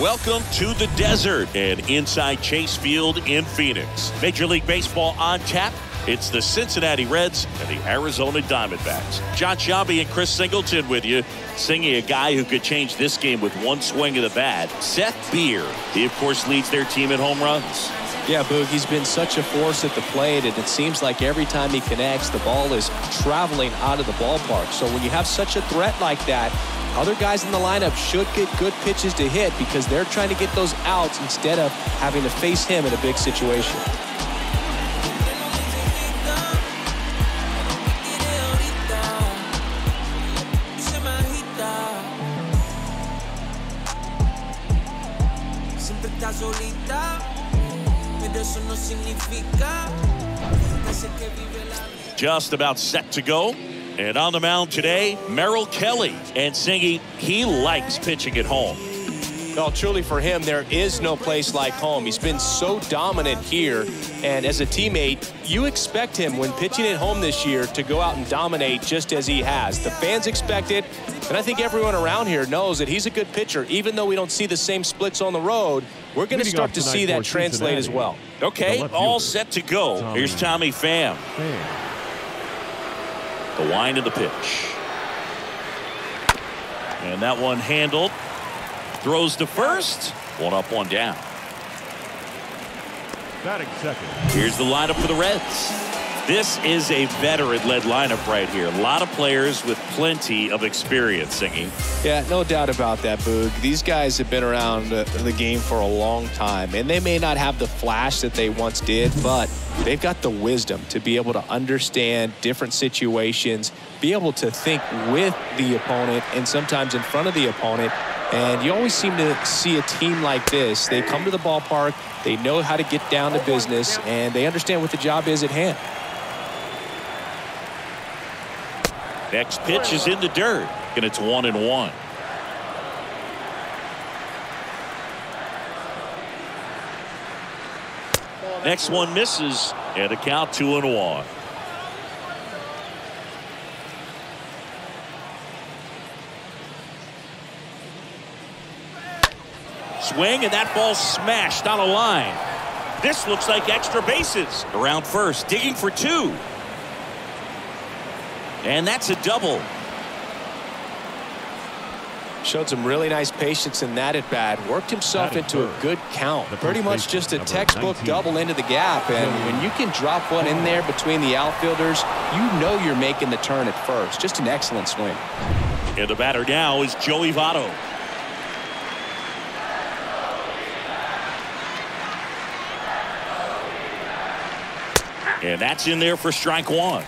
Welcome to the desert and inside Chase Field in Phoenix. Major League Baseball on tap. It's the Cincinnati Reds and the Arizona Diamondbacks. Jon Sciambi and Chris Singleton with you, singing a guy who could change this game with one swing of the bat, Seth Beer. He, of course, leads their team in home runs. Yeah, Boog, he's been such a force at the plate, and it seems like every time he connects, the ball is traveling out of the ballpark. So when you have such a threat like that, other guys in the lineup should get good pitches to hit because they're trying to get those outs instead of having to face him in a big situation. Just about set to go. And on the mound today, Merrill Kelly. And Singy, he likes pitching at home. Well, truly for him, there is no place like home. He's been so dominant here. And as a teammate, you expect him when pitching at home this year to go out and dominate just as he has. The fans expect it. And I think everyone around here knows that he's a good pitcher. Even though we don't see the same splits on the road, we're going to start to see that translate as well. Okay, all set to go. Here's Tommy Pham. The wind of the pitch. And that one handled. Throws to first. One up, one down. Batting second. Here's the lineup for the Reds. This is a veteran-led lineup right here. A lot of players with plenty of experience singing. Yeah, no doubt about that, Boog. These guys have been around the game for a long time, and they may not have the flash that they once did, but they've got the wisdom to be able to understand different situations, be able to think with the opponent and sometimes in front of the opponent. And you always seem to see a team like this. They come to the ballpark, they know how to get down to business, and they understand what the job is at hand. Next pitch is in the dirt, and it's one and one. Next one misses, and a count two and one. Swing, and that ball smashed on a line. This looks like extra bases. Around first, digging for two. And that's a double. Showed some really nice patience in that at bat. Worked himself into a good count. Pretty much just a textbook double into the gap. And when you can drop one in there between the outfielders, you know you're making the turn at first. Just an excellent swing. And the batter now is Joey Votto. And that's in there for strike one.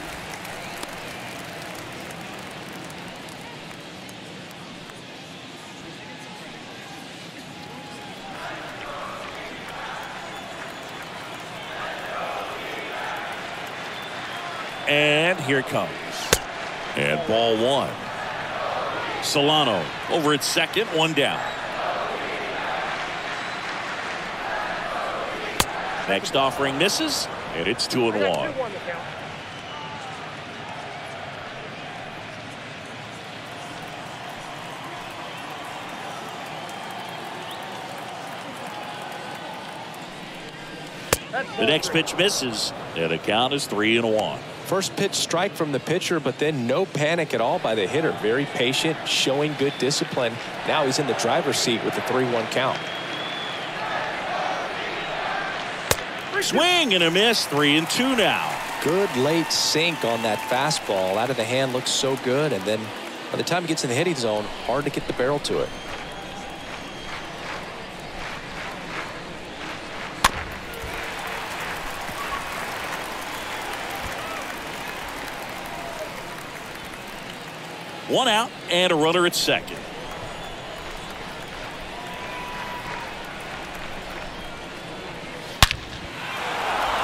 And here comes. And ball one. Solano over at second, one down. Next offering misses, and it's two and one. The next pitch misses, and the count is three and one. First pitch strike from the pitcher, but then no panic at all by the hitter. Very patient, showing good discipline. Now he's in the driver's seat with the 3-1 count. Swing and a miss, three and two now. Good late sink on that fastball. Out of the hand looks so good, and then by the time he gets in the hitting zone, hard to get the barrel to it. One out and a runner at second.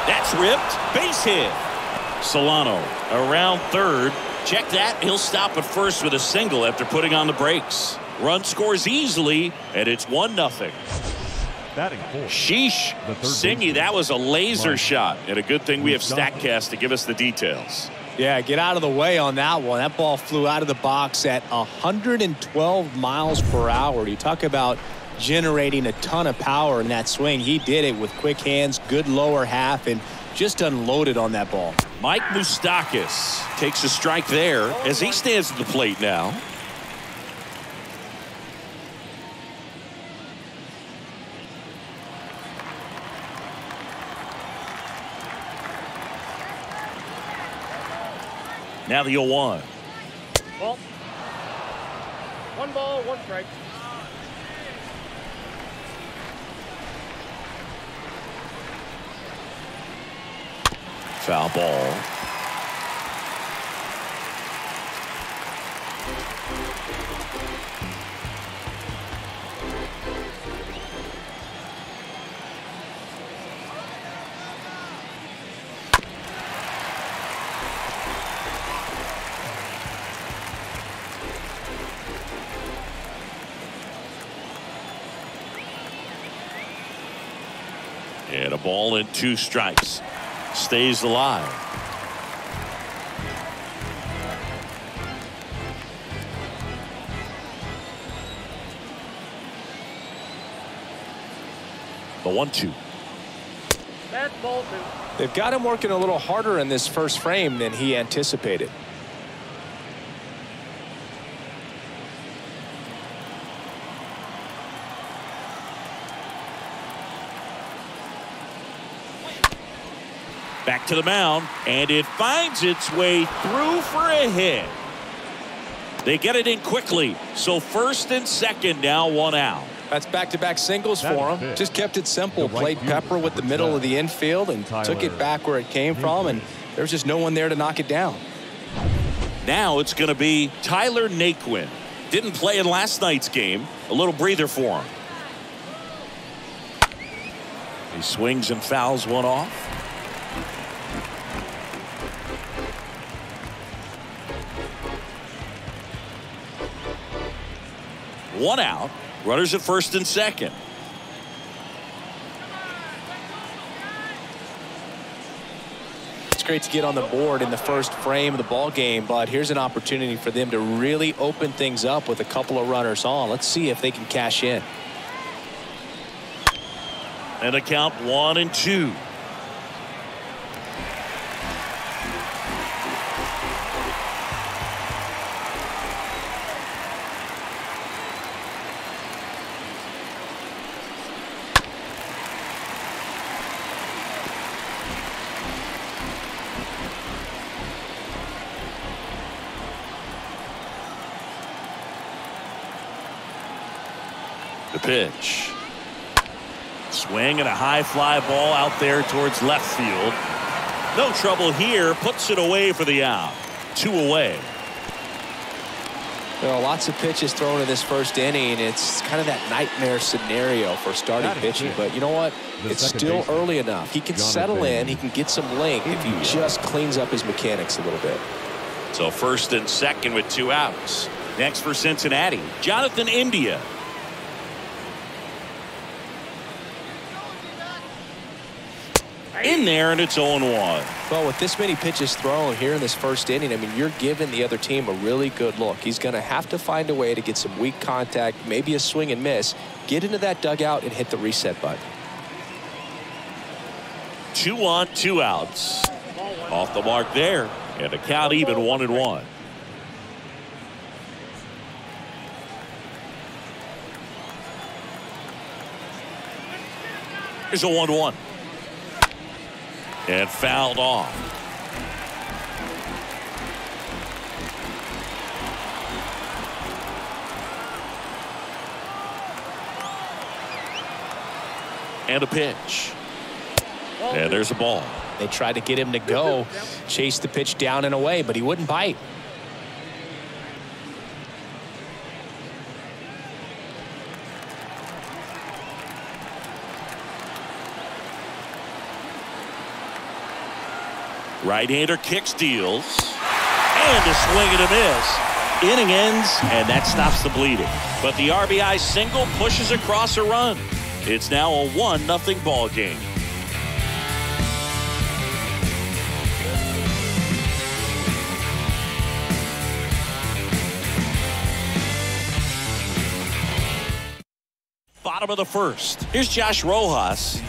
That's ripped. Base hit. Solano around third. Check that. He'll stop at first with a single after putting on the brakes. Run scores easily, and it's 1 nothing. Batting four. Sheesh. Singy, that was a laser shot. And a good thing we have StatCast to give us the details. Yeah, get out of the way on that one. That ball flew out of the box at 112 miles per hour. You talk about generating a ton of power in that swing. He did it with quick hands, good lower half, and just unloaded on that ball. Mike Moustakas takes a strike there as he stands at the plate now. Now the 0 1. Ball. One ball, one strike. Foul ball. And a ball and two strikes. Stays alive. The one two. That's ball two. They've got him working a little harder in this first frame than he anticipated. Back to the mound, and it finds its way through for a hit. They get it in quickly, so first and second now one out. That's back-to-back singles That for is him. big. Just kept it simple. Right Played Pepper with the middle of the infield and took it back where it came from, and there was just no one there to knock it down. Now it's going to be Tyler Naquin. Didn't play in last night's game. A little breather for him. He swings and fouls one off. One out. Runners at first and second. It's great to get on the board in the first frame of the ball game, but here's an opportunity for them to really open things up with a couple of runners on. Let's see if they can cash in. And a count one and two. The pitch. Swing and a high fly ball out there towards left field. No trouble here. Puts it away for the out. Two away. There are lots of pitches thrown in this first inning. It's kind of that nightmare scenario for starting pitching. But you know what? The it's still baseman, early enough. He can Jonathan settle in. He can get some length if he just cleans up his mechanics a little bit. So first and second with two outs. Next for Cincinnati, Jonathan India. In there, and it's 0 1. Well, with this many pitches thrown here in this first inning, I mean, you're giving the other team a really good look. He's going to have to find a way to get some weak contact, maybe a swing and miss, get into that dugout and hit the reset button. Two on, two outs. Off the mark there, and a count even one and one. Here's a 1 1. And fouled off. And a pitch. And there's a ball. They tried to get him to go, chase the pitch down and away, but he wouldn't bite. Right-hander kicks, deals, And a swing and a miss. Inning ends, and that stops the bleeding. But the RBI single pushes across a run. It's now a 1-0 ball game. Bottom of the first. Here's Josh Rojas.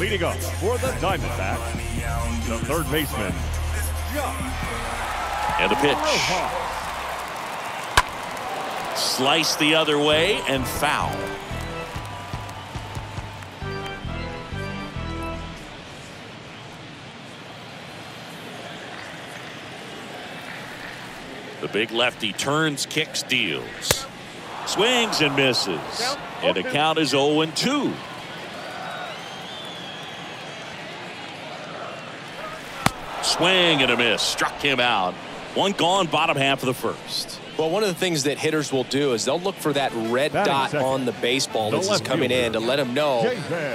Leading up for the Diamondbacks, the third baseman, And the pitch. Slice the other way and foul. The big lefty turns, kicks, deals. Swings and misses. And the count is 0 Swing and a miss. Struck him out. One gone, bottom half of the first. Well, one of the things that hitters will do is they'll look for that red Batting dot second. on the baseball The as it's left coming in to let them know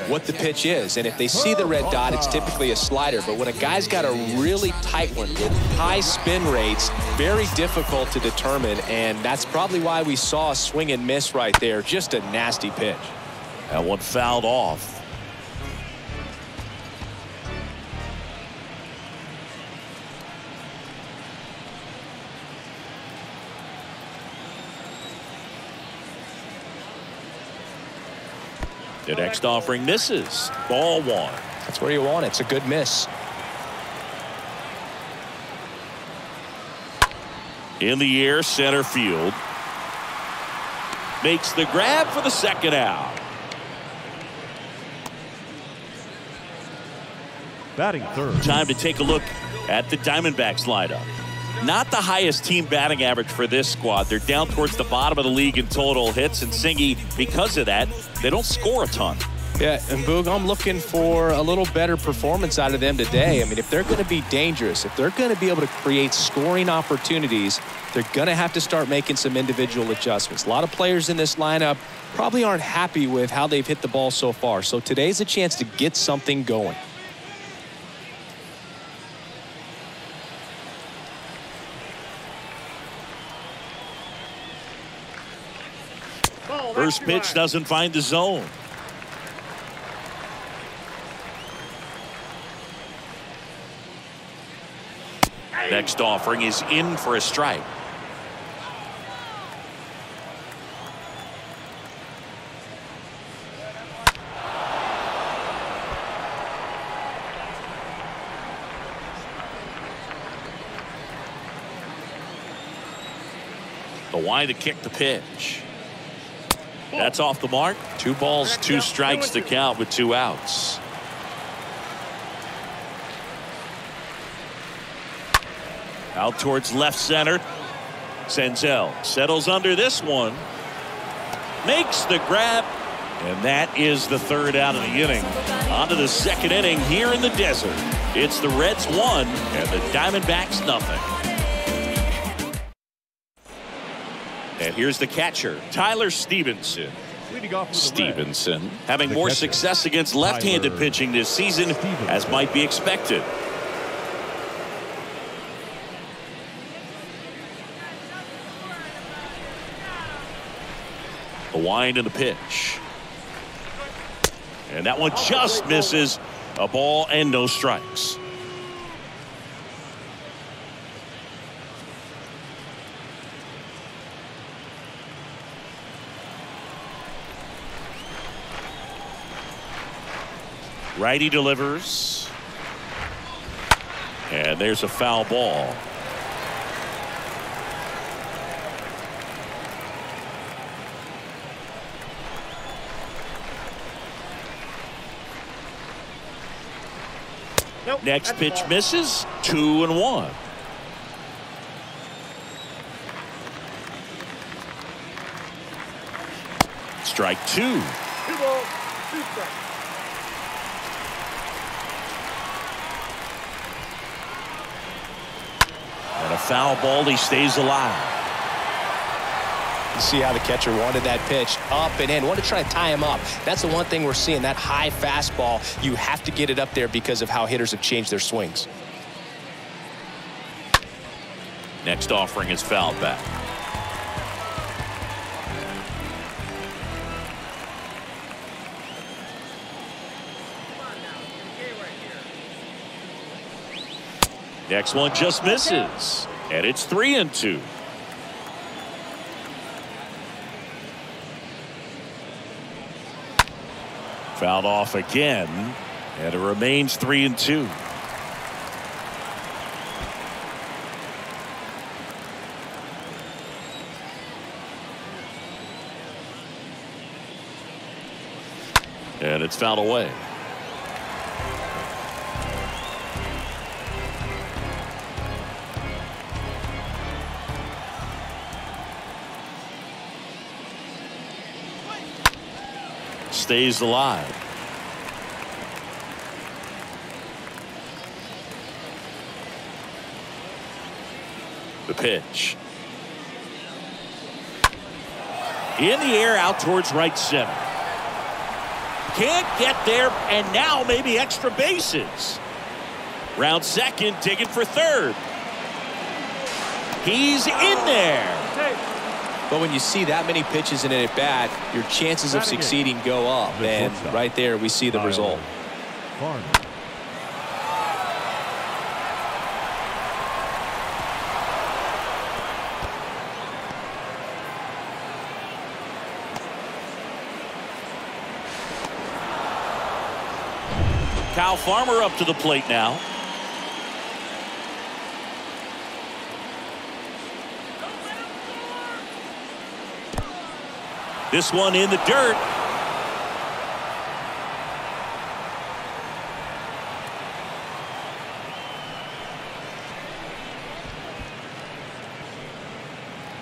what the pitch is. And if they see the red dot, it's typically a slider. But when a guy's got a really tight one with high spin rates, very difficult to determine. And that's probably why we saw a swing and miss right there. Just a nasty pitch. That one fouled off. The next offering misses. Ball one. That's where you want it. It's a good miss. In the air, center field. Makes the grab for the second out. Batting third, Time to take a look at the Diamondbacks lineup. Not the highest team batting average for this squad. They're down towards the bottom of the league in total hits, and Singy, because of that, they don't score a ton. Yeah, and Boog, I'm looking for a little better performance out of them today. I mean, if they're going to be dangerous, if they're going to be able to create scoring opportunities, they're going to have to start making some individual adjustments. A lot of players in this lineup probably aren't happy with how they've hit the ball so far. So today's a chance to get something going. First pitch doesn't find the zone. Next offering is in for a strike. The wide to kick the pitch. That's off the mark. Two balls, two strikes to count with two outs. Out towards left center. Senzel settles under this one. Makes the grab. And that is the third out of the inning. On to the second inning here in the desert. It's the Reds one and the Diamondbacks nothing. And here's the catcher, Tyler Stephenson. Stephenson having more catcher, success against left-handed pitching this season Stephenson. as might be expected. The wind and the pitch. And that one just misses a ball and no strikes. Righty delivers. And there's a foul ball. Nope, Next pitch misses. Two and one. Strike two. Two two. Foul ball. He stays alive. You see how the catcher wanted that pitch up and in. Wanted to try to tie him up. That's the one thing we're seeing. That high fastball, you have to get it up there because of how hitters have changed their swings. Next offering is fouled back. Next one just misses. And it's three and two. Fouled off again, and it remains three and two. And it's fouled away. Stays alive. The pitch. In the air out towards right center. Can't get there, and now maybe extra bases. Round second, digging for third. He's in there. Take. But when you see that many pitches in an at bat, your chances of succeeding go up. And right there, we see the result. Farmer. Kyle Farmer up to the plate now. This one in the dirt.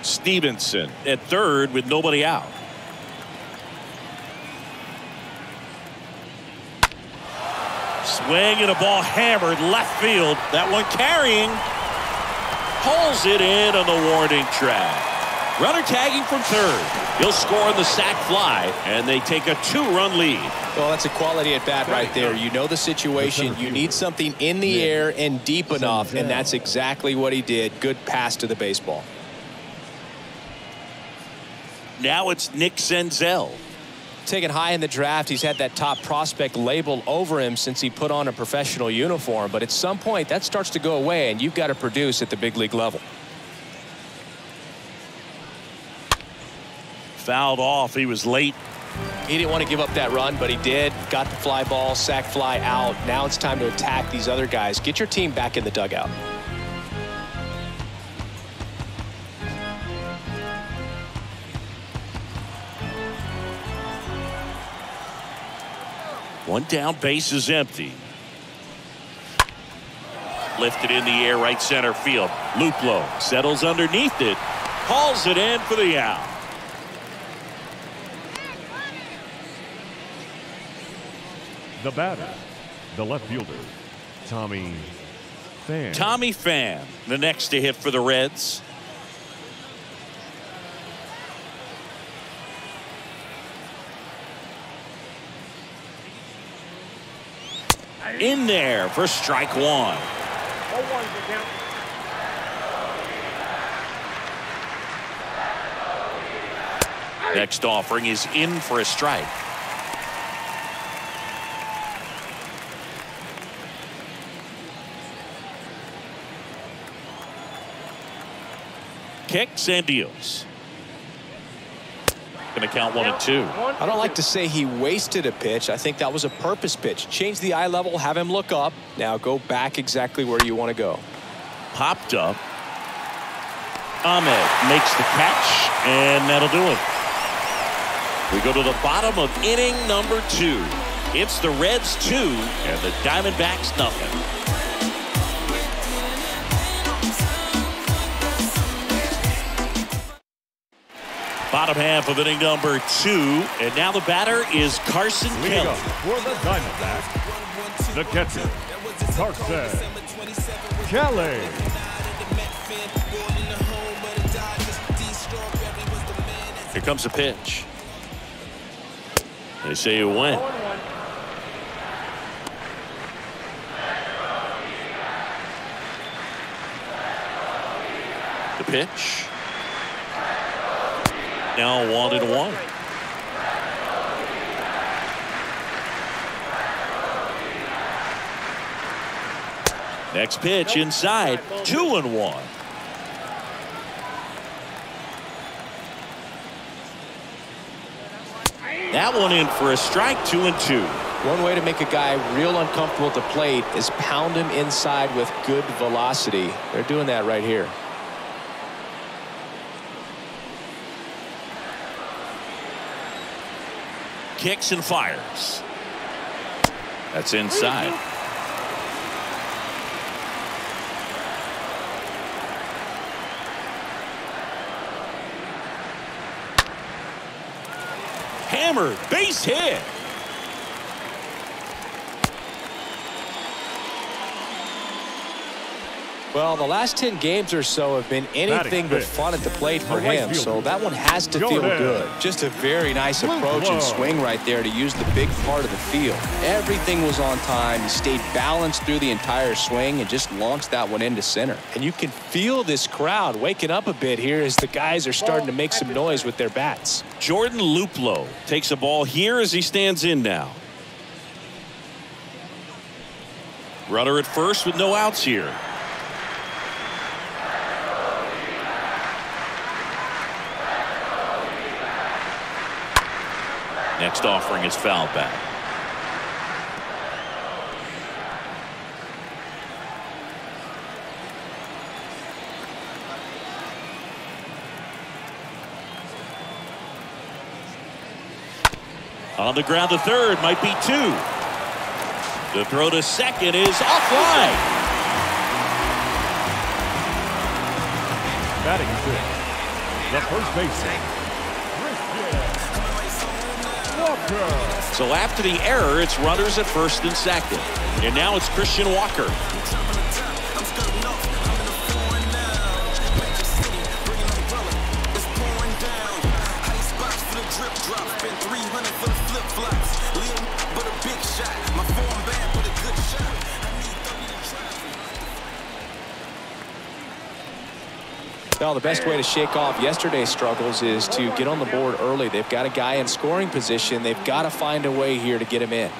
Stephenson at third with nobody out. Swing and a ball hammered left field. That one carrying. Pulls it in on the warning track. Runner tagging from third. He'll score on the sac fly, and they take a two-run lead. Well, that's a quality at bat right there. You know the situation. You need something in the air and deep enough, and that's exactly what he did. Good pass to the baseball. Now it's Nick Senzel. Taken high in the draft, he's had that top prospect label over him since he put on a professional uniform. But at some point, that starts to go away, and you've got to produce at the big league level. Fouled off. He was late. He didn't want to give up that run, but he did. Got the fly ball, sac fly out. Now it's time to attack these other guys. Get your team back in the dugout. One down, base is empty. Lifted in the air, right center field. Luplow settles underneath it. Hauls it in for the out. The batter, the left fielder, Tommy Pham. Tommy Pham, the next to hit for the Reds. In there for strike one. Next offering is in for a strike. Kicks and deals. Going to count one and two. I don't like to say he wasted a pitch. I think that was a purpose pitch. Change the eye level, have him look up. Now go back exactly where you want to go. Popped up. Ahmed makes the catch, and that'll do it. We go to the bottom of inning number two. It's the Reds two and the Diamondbacks nothing. Bottom half of inning number two, and now the batter is Carson Kelly. for the Diamondbacks, the catcher, Carson Kelly. Here comes the pitch. They say it went. The pitch. Now and one. Next pitch inside, two and one. That one in for a strike, two and two. One way to make a guy real uncomfortable at the plate is pound him inside with good velocity. They're doing that right here. Kicks and fires. That's inside. Hammered, base hit. Well, the last 10 games or so have been anything but fun at the plate for him, so that one has to feel good. Just a very nice approach and swing right there to use the big part of the field. Everything was on time. He stayed balanced through the entire swing and just launched that one into center. And you can feel this crowd waking up a bit here as the guys are starting to make some noise with their bats. Jordan Luplow takes a ball here as he stands in now. Runner at first with no outs here. Next offering is foul back. On the ground the third might be two. The throw to second is offline. Batting fifth, the first baseman, so after the error, it's runners at first and second. And now it's Christian Walker. Well, the best way to shake off yesterday's struggles is to get on the board early. They've got a guy in scoring position. They've got to find a way here to get him in.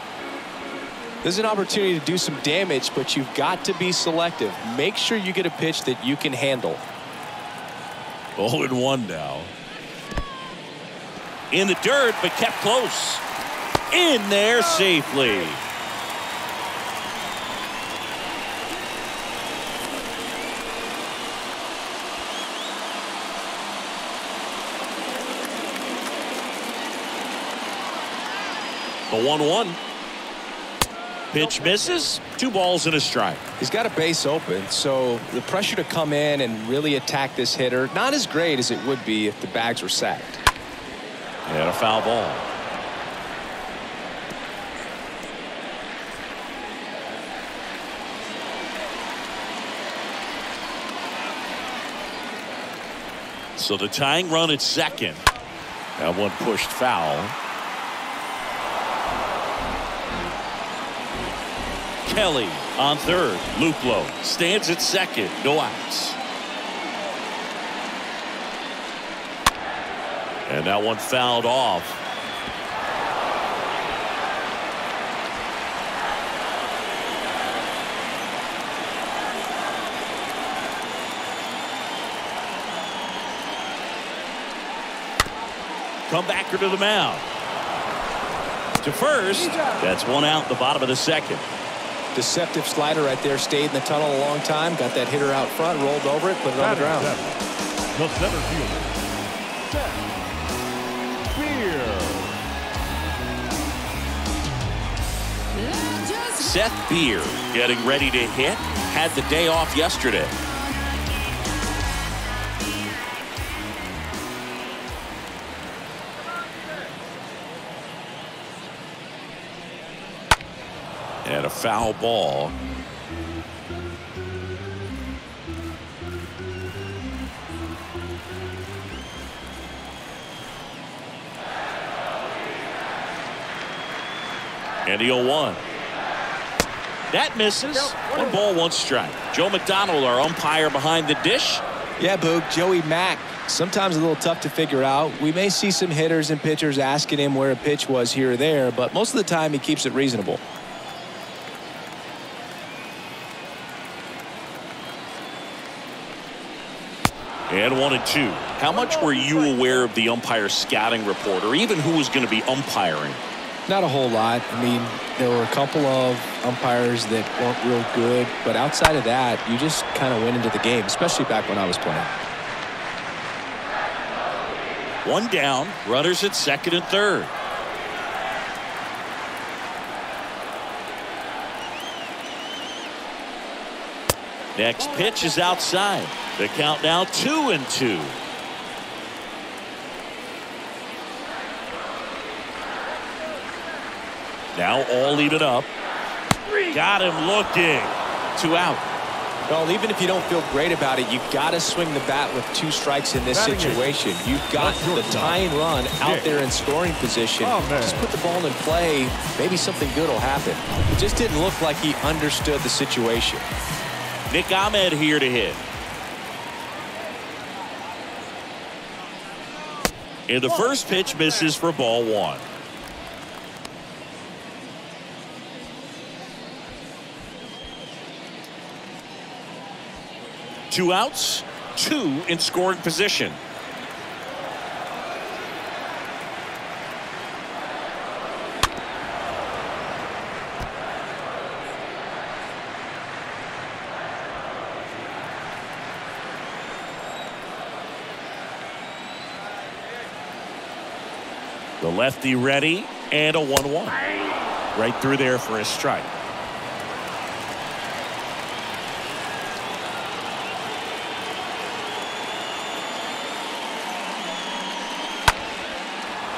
This is an opportunity to do some damage, but you've got to be selective. Make sure you get a pitch that you can handle. 0 and 1 now. In the dirt, but kept close. In there safely. The 1-1. Pitch misses. Two balls and a strike. He's got a base open, so the pressure to come in and really attack this hitter, not as great as it would be if the bags were sacked. And a foul ball. So the tying run at second. That one pushed foul. Kelly on third. Luplow stands at second. No outs. And that one fouled off. Come back to the mound. To first. That's one out the bottom of the second. Deceptive slider right there. Stayed in the tunnel a long time. Got that hitter out front. Rolled over it. Put it on the ground. The center fielder. Seth Beer. Seth Beer getting ready to hit. Had the day off yesterday. Foul ball. And the 0 1. That misses. One ball, one strike. Joe McDonald, our umpire behind the dish. Yeah, Boog. Joey Mack. Sometimes a little tough to figure out. We may see some hitters and pitchers asking him where a pitch was here or there, but most of the time he keeps it reasonable. And one and two. How much were you aware of the umpire scouting report or even who was going to be umpiring? Not a whole lot. I mean, there were a couple of umpires that weren't real good, but outside of that, you just kind of went into the game, especially back when I was playing. One down, runners at second and third. Next pitch is outside. The count now two and two. Now all even up. Got him looking. Two out. Well, even if you don't feel great about it, you've got to swing the bat with two strikes in this situation. You've got the tying run out there in scoring position. Oh, Just put the ball in play. Maybe something good will happen. It just didn't look like he understood the situation. Nick Ahmed here to hit. And the first pitch misses for ball one. Two outs, two in scoring position. Lefty ready and a 1 1. Right through there for a strike.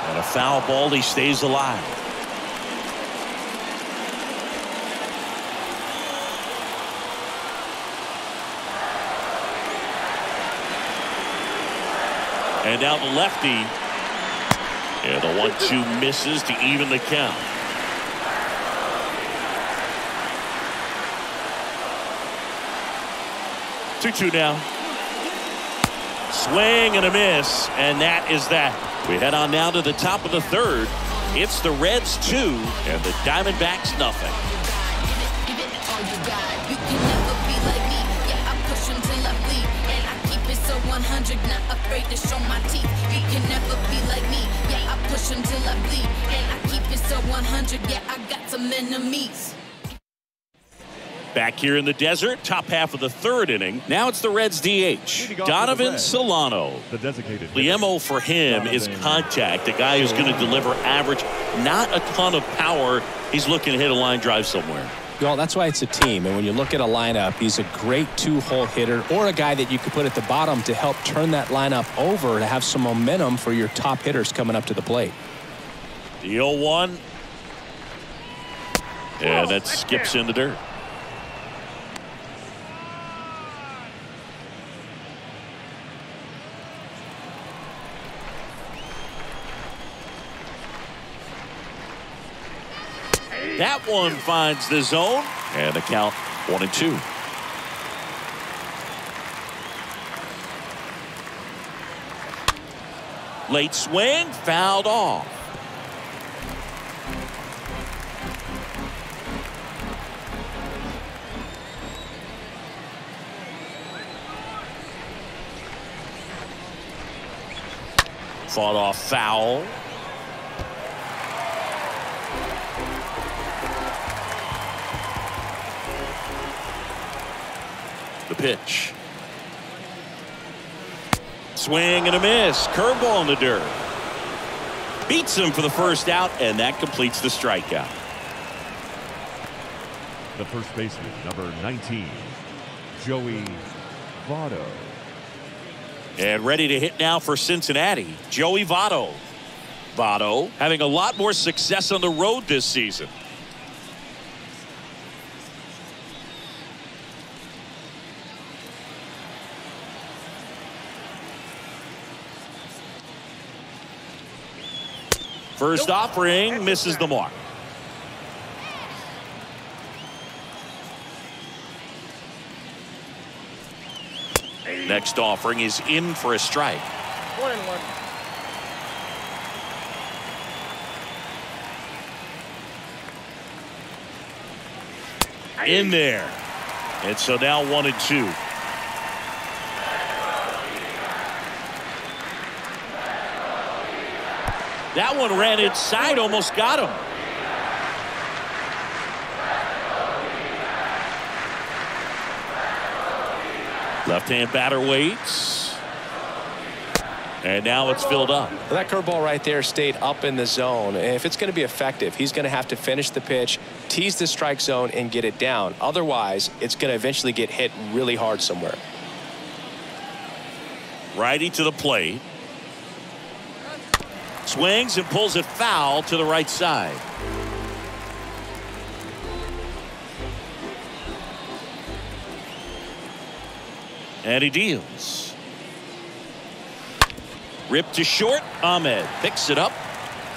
And a foul ball, he stays alive. And now the lefty and the one-two misses to even the count. Two-two now. Swing and a miss, and that is that. We head on now to the top of the third. It's the Reds two and the Diamondbacks nothing. Give it all you got. You can never be like. Yeah, I push until I bleed. And I keep it so 100, not afraid to show my teeth. You can never be like me. Yeah, I push until I bleed. And I keep it so 100. Yeah, I got some enemies. Back here in the desert, top half of the third inning. Now it's the Reds DH, Leading the Donovan Reds. Solano. The designated. The MO for him is contact, a guy who's going to deliver average, not a ton of power. He's looking to hit a line drive somewhere. Well, that's why it's a team. And when you look at a lineup, he's a great two-hole hitter or a guy that you could put at the bottom to help turn that lineup over to have some momentum for your top hitters coming up to the plate. 0 1. And that skips in the dirt. That one finds the zone and the count one and two. Late swing, fouled off. Fought off foul. The pitch. Swing and a miss. Curveball in the dirt. Beats him for the first out, and that completes the strikeout. The first baseman, number 19, Joey Votto. And ready to hit now for Cincinnati, Joey Votto. Votto having a lot more success on the road this season. First offering misses the mark. Next offering is in for a strike. One and one. in there. And so now one and two. That one ran inside, almost got him. Left-hand batter waits. And now it's filled up. That curveball right there stayed up in the zone. If it's going to be effective, he's going to have to finish the pitch, tease the strike zone, and get it down. Otherwise, it's going to eventually get hit really hard somewhere. Righty to the plate. Swings and pulls it foul to the right side. And he deals. Rip to short. Ahmed picks it up.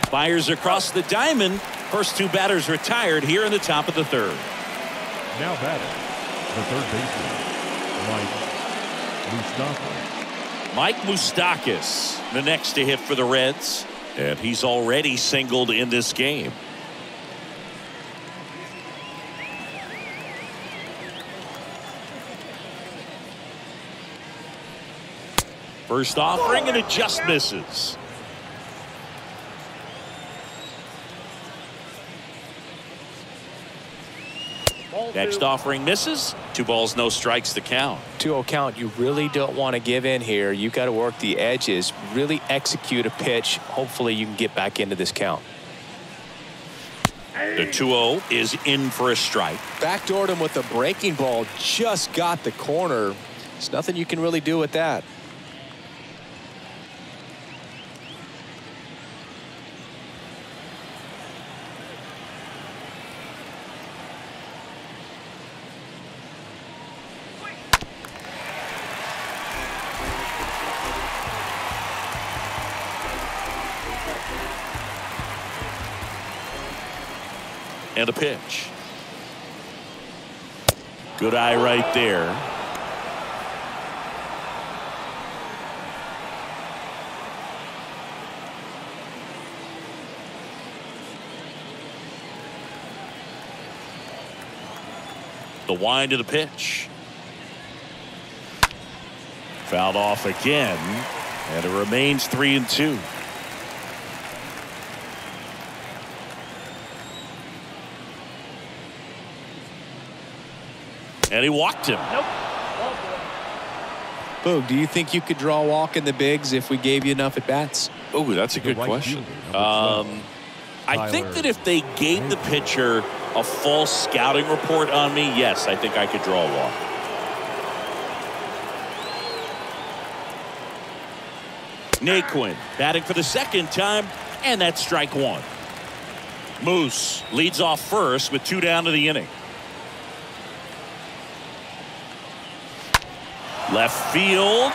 Fires across the diamond. First two batters retired here in the top of the third. Now batting, the third baseman, Mike Moustakas. Mike Moustakas, the next to hit for the Reds. And he's already singled in this game. First offering and it just misses. Next offering misses. Two balls, no strikes to count. 2-0 count, you really don't want to give in here. You've got to work the edges, really execute a pitch. Hopefully you can get back into this count. The 2-0 is in for a strike. Backdoored him with a breaking ball, just got the corner. There's nothing you can really do with that. And a pitch. Good eye right there. The wind of the pitch. Fouled off again. And it remains three and two. And he walked him. Nope. Ball. Boog, do you think you could draw a walk in the bigs if we gave you enough at bats? Oh, that's a good question. Um, I think that if they gave the pitcher a false scouting report on me, yes, I think I could draw a walk. Naquin batting for the second time, and that's strike one. Moose leads off first with two down to the inning. Left field.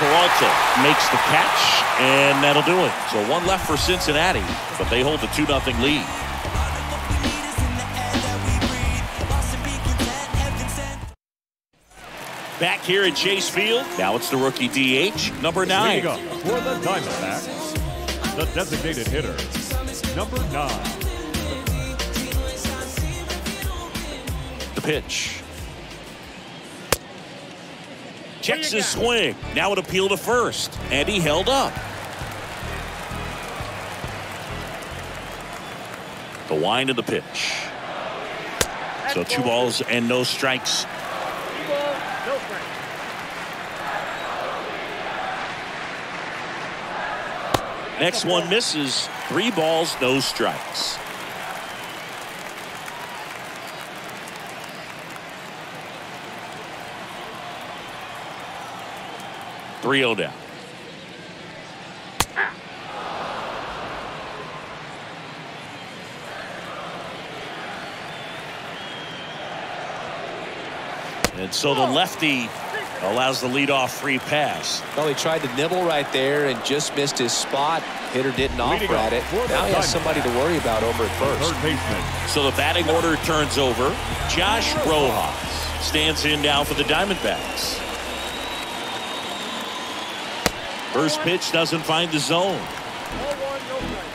Peralta makes the catch, and that'll do it. So one left for Cincinnati, but they hold the 2 0 lead. Back here at Chase Field. Now it's the rookie DH, number nine. Up for the Diamondbacks, the designated hitter, number nine. The pitch. Checks his swing. Now an appeal to first. And he held up. The wind of the pitch. So two balls and no strikes. No strikes. Next one misses. Three balls, no strikes. Three zero down. And so the lefty allows the leadoff free pass. Well, he tried to nibble right there and just missed his spot. Hitter didn't Leading offer at it. Now he has somebody to worry about over at first. So the batting order turns over. Josh Rojas stands in now for the Diamondbacks. First pitch doesn't find the zone. Ball one, no strikes.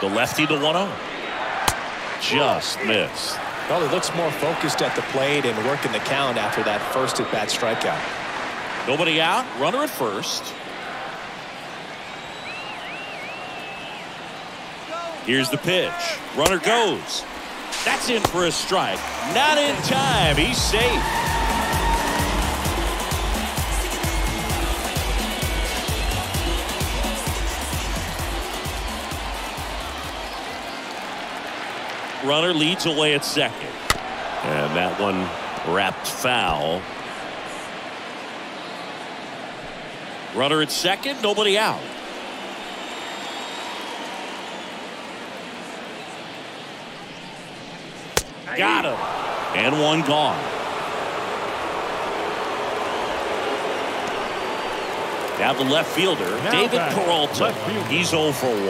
The lefty to 1 0. just missed. Well, he looks more focused at the plate and working the count after that first at bat strikeout. Nobody out. Runner at first. Here's the pitch. Runner goes. That's in for a strike. Not in time. He's safe. Runner leads away at second. And that one wrapped foul. Runner at second, nobody out. Got him. And one gone. Now the left fielder, Now David Peralta. He's 0 for 1.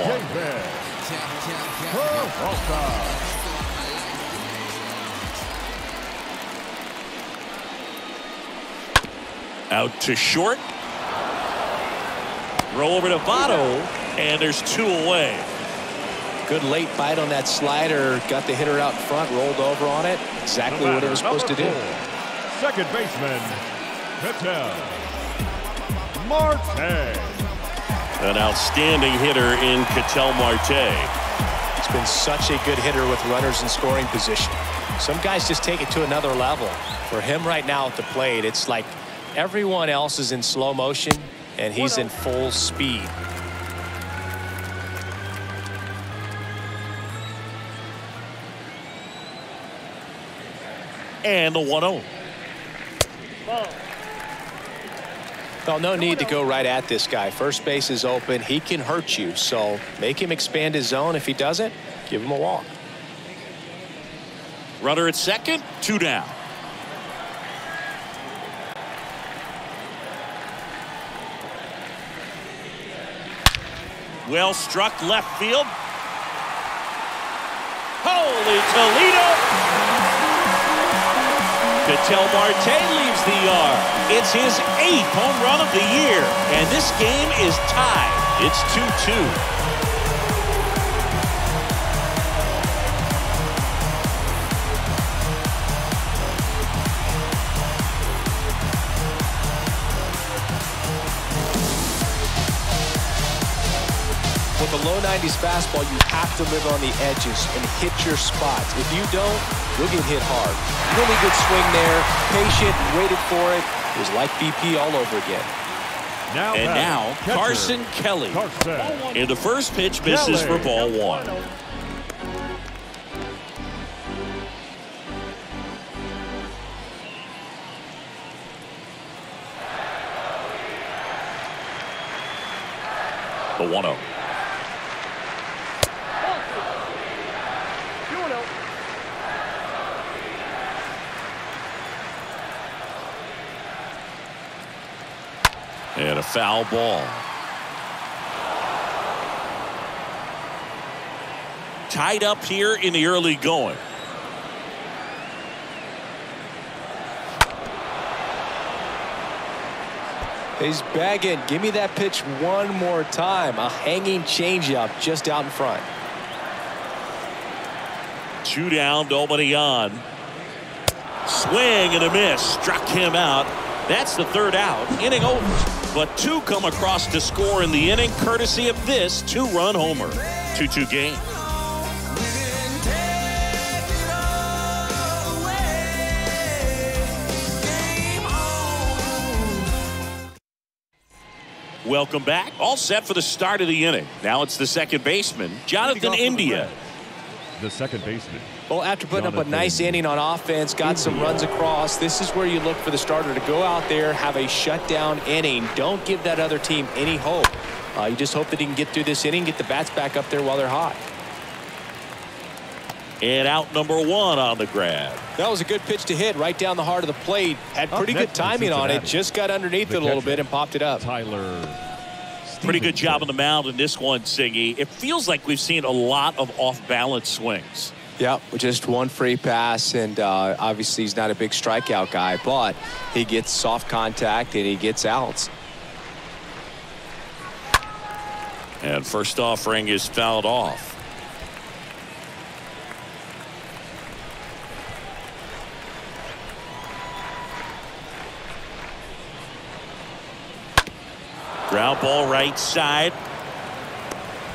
Peralta. Out to short. Throw over to Votto, and there's two away. Good late bite on that slider. Got the hitter out front, rolled over on it. Exactly The what it was supposed to do. Second baseman, Ketel Marte. An outstanding hitter in Ketel Marte. He's been such a good hitter with runners in scoring position. Some guys just take it to another level. For him right now at the plate, it's like everyone else is in slow motion and he's in full speed. And the 1 0. Well, no need to go right at this guy. First base is open. He can hurt you. So make him expand his zone. If he doesn't, give him a walk. Runner at second, two down. Well struck left field. Holy Toledo! Ketel Marte leaves the yard. It's his eighth home run of the year, and this game is tied. It's 2-2. With a low 90s fastball, you have to live on the edges and hit your spots. If you don't, you'll get hit hard. Really good swing there. Patient, waited for it. It was like BP all over again. Now And now catcher, Carson Kelly. Carson. And the first pitch misses for ball one. Foul ball. Tied up here in the early going. He's begging. Give me that pitch one more time. A hanging changeup just out in front. Two down, nobody on. Swing and a miss. Struck him out. That's the third out. Inning over. But two come across to score in the inning, courtesy of this two-run homer. 2-2 game. Welcome back. All set for the start of the inning. Now it's the second baseman, Jonathan India. Reds, The second baseman. Well, after putting up a nice inning on offense, got some runs across, this is where you look for the starter to go out there, have a shutdown inning. Don't give that other team any hope. Uh, you just hope that he can get through this inning, get the bats back up there while they're hot. And out number one on the grab. That was a good pitch to hit right down the heart of the plate. Had Up pretty good timing on it. Just got underneath The it a little catcher. bit and popped it up. Tyler. Pretty good job on the mound in this one, Singy. It feels like we've seen a lot of off-balance swings. Yep, just one free pass, and uh, obviously he's not a big strikeout guy, but he gets soft contact and he gets outs. And first offering is fouled off. Ground ball right side.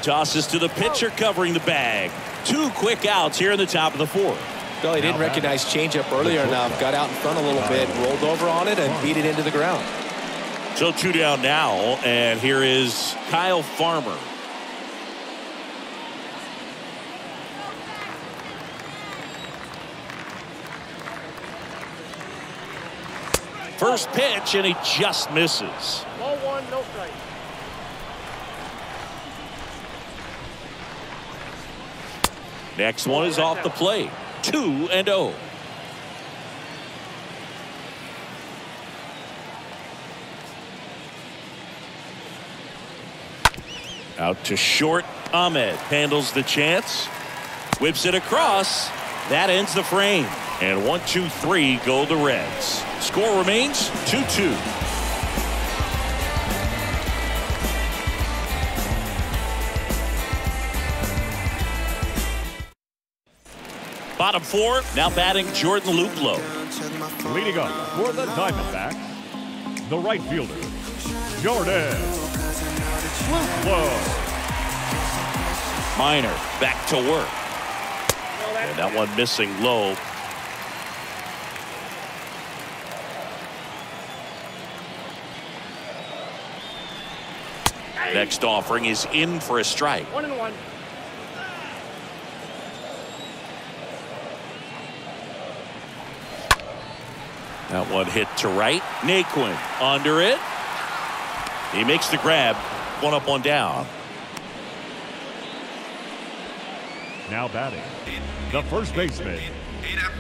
Tosses to the pitcher covering the bag. Two quick outs here in the top of the fourth. Well, he didn't recognize changeup earlier enough. Got out in front a little bit, rolled over on it, and beat it into the ground. So two down now, and here is Kyle Farmer. First pitch, and he just misses. One, no strike. Next one is off the plate. 2 and oh. 0. Out to short. Ahmed handles the chance. Whips it across. That ends the frame. And one, two, three go the Reds. Score remains 2 2. Bottom four, now batting Jordan Luplow. Leading up for the Diamondbacks, the right fielder, Jordan Luplow. Minor back to work. And that one missing low. Next offering is in for a strike. One and one. That one hit to right. Naquin under it. He makes the grab. One up, one down. Now batting, the first baseman,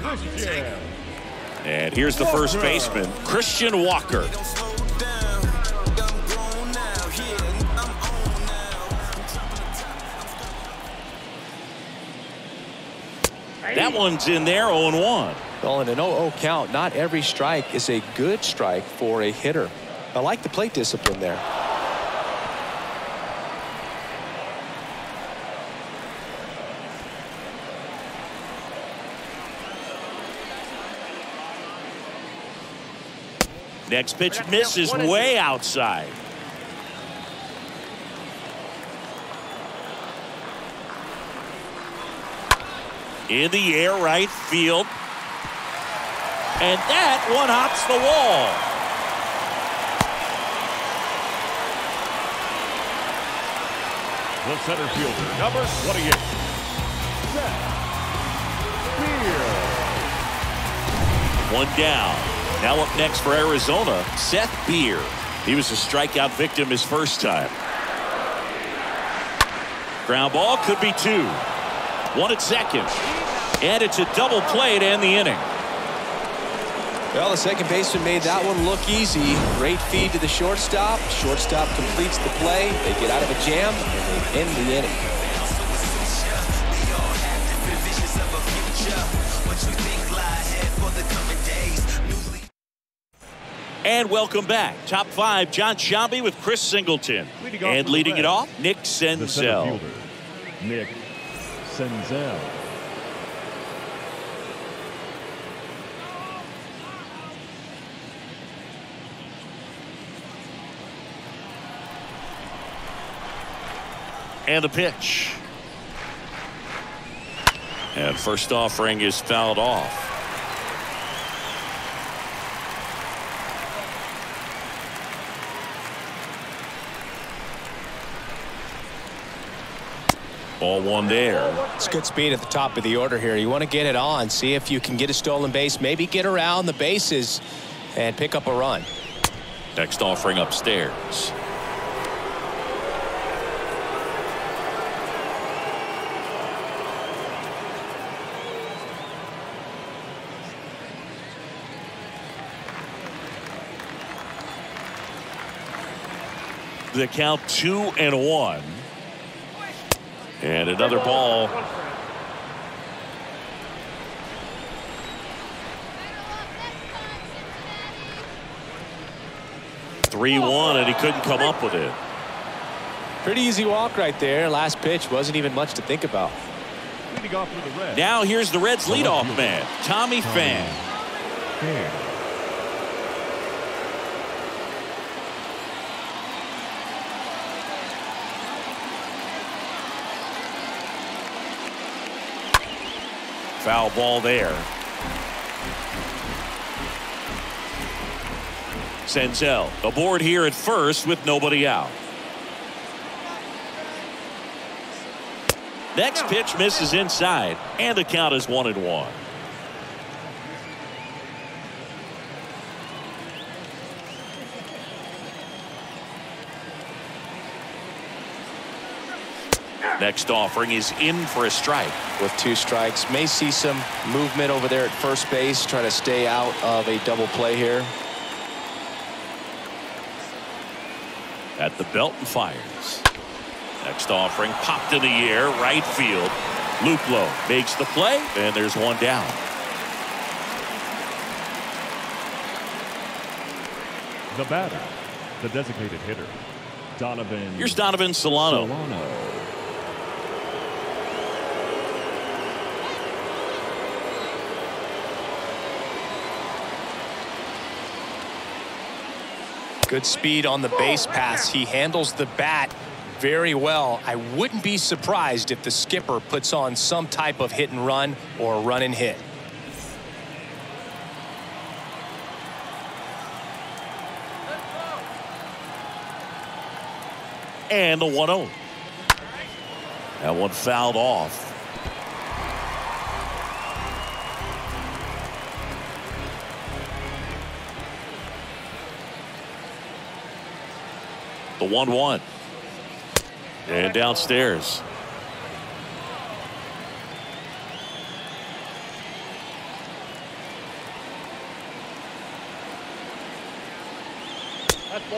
Christian And here's the first baseman, Christian Walker. That one's in there, 0 1. Well, in an 0-0 count, not every strike is a good strike for a hitter. I like the plate discipline there. Next pitch misses way outside. In the air, right field. And that one hops the wall. the center fielder, number 28, Seth Beer. One down. Now up next for Arizona, Seth Beer. He was a strikeout victim his first time. Ground ball could be two. One at second. And it's a double play to end the inning. Well, the second baseman made that one look easy. Great feed to the shortstop. Shortstop completes the play. They get out of a jam, and they end the inning. And welcome back. Top five, Jon Sciambi with Chris Singleton. Leading and leading it off, Nick The Senzel. fielder, Nick Senzel. And the pitch. And first offering is fouled off. Ball one there. It's good speed at the top of the order here. You want to get it on, see if you can get a stolen base, maybe get around the bases and pick up a run. Next offering upstairs. The count two and one. And another ball. Three one, and he couldn't come up with it. Pretty easy walk right there. Last pitch wasn't even much to think about. Leading off for the Reds, Now here's the Reds leadoff man, Tommy Pham. Foul ball there. Senzel aboard here at first with nobody out. Next pitch misses inside, and the count is one and one. Next offering is in for a strike. With two strikes, may see some movement over there at first base, try to stay out of a double play here. At the belt and fires. Next offering popped in the air, right field. Luplow makes the play, and there's one down. The batter, the designated hitter, Donovan. Here's Donovan Solano. Solano. Good speed on the base pass. He handles the bat very well. I wouldn't be surprised if the skipper puts on some type of hit and run or run and hit. And the 1 0. That one fouled off. The 1 1. And downstairs.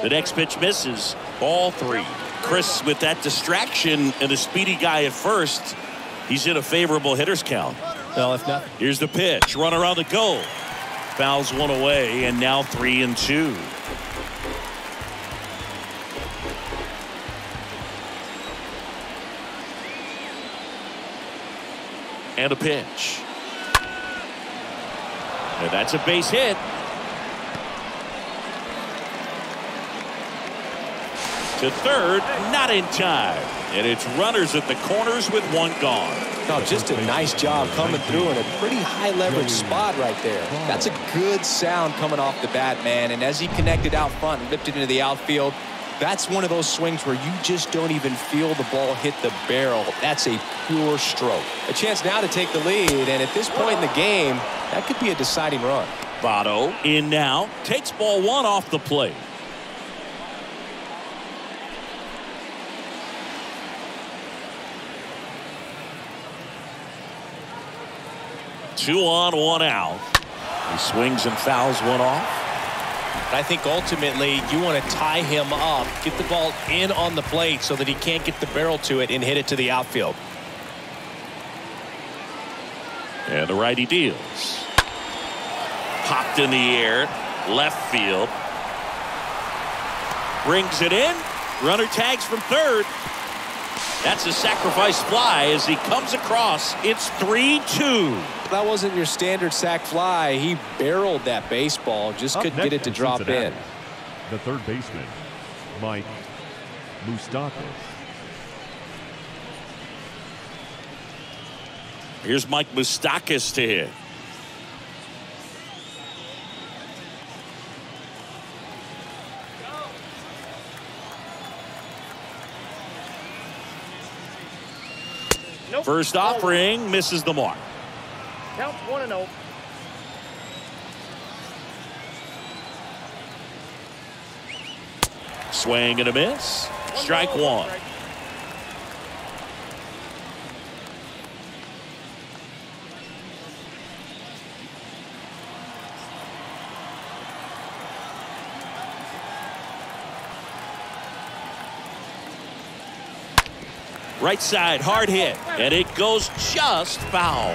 The next pitch misses. Ball three. Chris with that distraction and a speedy guy at first. He's in a favorable hitter's count. Well, if not, Here's the pitch. Run around the goal. Fouls one away and now three and two. And a pitch. And that's a base hit. To third, not in time. And it's runners at the corners with one gone. no, just a nice job coming through in a pretty high leverage spot right there. That's a good sound coming off the bat, man. And as he connected out front and lifted into the outfield, that's one of those swings where you just don't even feel the ball hit the barrel. That's a pure stroke. A chance now to take the lead, and at this point in the game, that could be a deciding run. Votto in now. Takes ball one off the plate. Two on, one out. He swings and fouls one off. I think ultimately you want to tie him up, get the ball in on the plate so that he can't get the barrel to it and hit it to the outfield. And the righty deals. Popped in the air, left field. Brings it in. Runner tags from third. That's a sacrifice fly as he comes across. It's 3 2. That wasn't your standard sac fly. He barreled that baseball, just Up couldn't get it to in drop in. The third baseman, Mike Moustakas. Here's Mike Moustakas to hit. First offering misses the mark. one. Count one and oh. Swing and a miss. Strike one. Right side, hard hit. And it goes just foul.